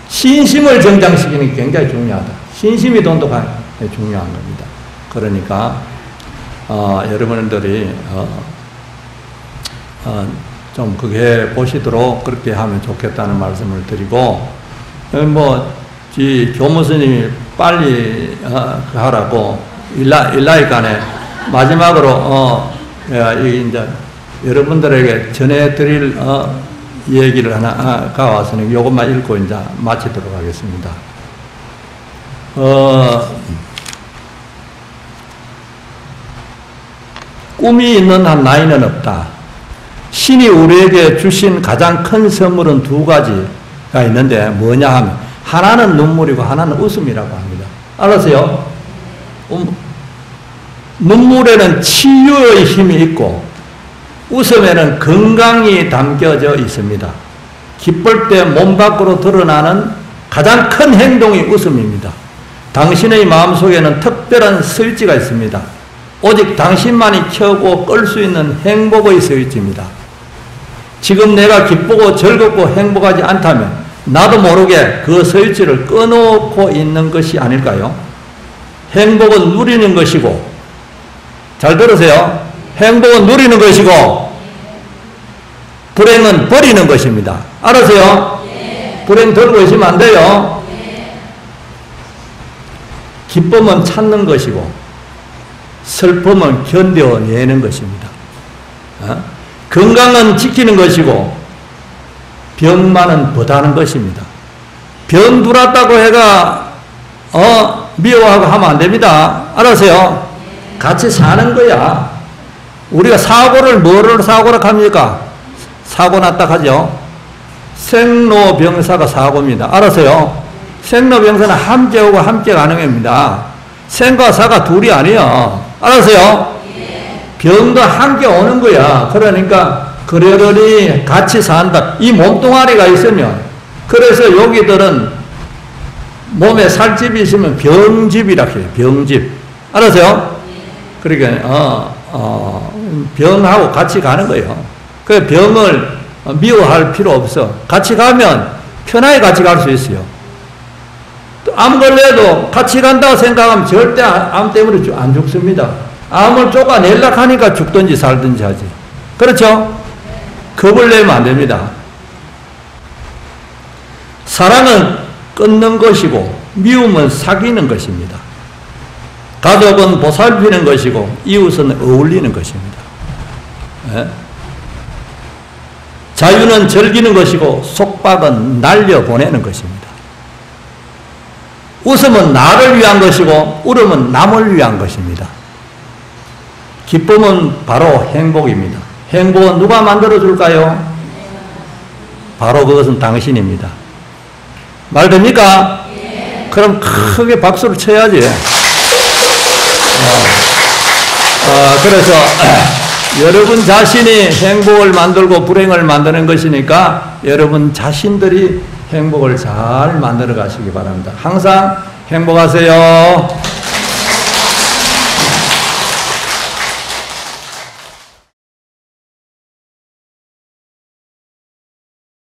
신심을 정장시키는 게 굉장히 중요하다. 신심이 돈독한 게 중요한 겁니다. 그러니까, 어, 여러분들이, 어, 어, 좀 그게 보시도록 그렇게 하면 좋겠다는 말씀을 드리고, 뭐, 이 교무스님이 빨리 어, 하라고 일라 일라이 간에 마지막으로 어, 야, 이 이제 여러분들에게 전해드릴 어, 얘기를 하나 아, 가와서는 이것만 읽고 이제 마치도록 하겠습니다. 어, 꿈이 있는 한 나이는 없다. 신이 우리에게 주신 가장 큰 선물은 두 가지 가 있는데 뭐냐 하면 하나는 눈물이고 하나는 웃음이라고 합니다. 알았어요? 음, 눈물에는 치유의 힘이 있고 웃음에는 건강이 담겨져 있습니다. 기쁠 때 몸 밖으로 드러나는 가장 큰 행동이 웃음입니다. 당신의 마음 속에는 특별한 스위치가 있습니다. 오직 당신만이 켜고 끌 수 있는 행복의 스위치입니다. 지금 내가 기쁘고 즐겁고 행복하지 않다면 나도 모르게 그 스위치를 꺼놓고 있는 것이 아닐까요? 행복은 누리는 것이고 잘 들으세요. 행복은 누리는 것이고 불행은 버리는 것입니다. 알았어요? 불행 들고 있으면 안 돼요. 기쁨은 찾는 것이고 슬픔은 견뎌내는 것입니다. 어? 건강은 지키는 것이고 병만은 보다는 것입니다. 병 들었다고 해가 어 미워하고 하면 안 됩니다. 알았어요? 같이 사는 거야. 우리가 사고를 뭐를 사고라 합니까? 사고 났다 하죠. 생로병사가 사고입니다. 알았어요? 생로병사는 함께 오고 함께 가는 겁니다. 생과 사가 둘이 아니에요. 알았어요? 병도 함께 오는 거야. 그러니까 그러려니 같이 산다. 이 몸뚱아리가 있으면 그래서 여기들은 몸에 살집이 있으면 병집이라 해요. 병집. 알았어요? 그러니까 어, 어, 병하고 같이 가는 거예요. 그 병을 미워할 필요 없어. 같이 가면 편하게 같이 갈 수 있어요. 암 걸려도 같이 간다고 생각하면 절대 암 때문에 안 죽습니다. 암을 쫓아내려 하니까 죽든지 살든지 하지. 그렇죠? 겁을 내면 안 됩니다. 사랑은 끊는 것이고 미움은 사귀는 것입니다. 가족은 보살피는 것이고 이웃은 어울리는 것입니다. 예? 자유는 즐기는 것이고 속박은 날려보내는 것입니다. 웃음은 나를 위한 것이고 울음은 남을 위한 것입니다. 기쁨은 바로 행복입니다. 행복은 누가 만들어줄까요? 바로 그것은 당신입니다. 말 됩니까? 그럼 크게 박수를 쳐야지. 어, 어, 그래서 여러분 자신이 행복을 만들고 불행을 만드는 것이니까 여러분 자신들이 행복을 잘 만들어 가시기 바랍니다. 항상 행복하세요.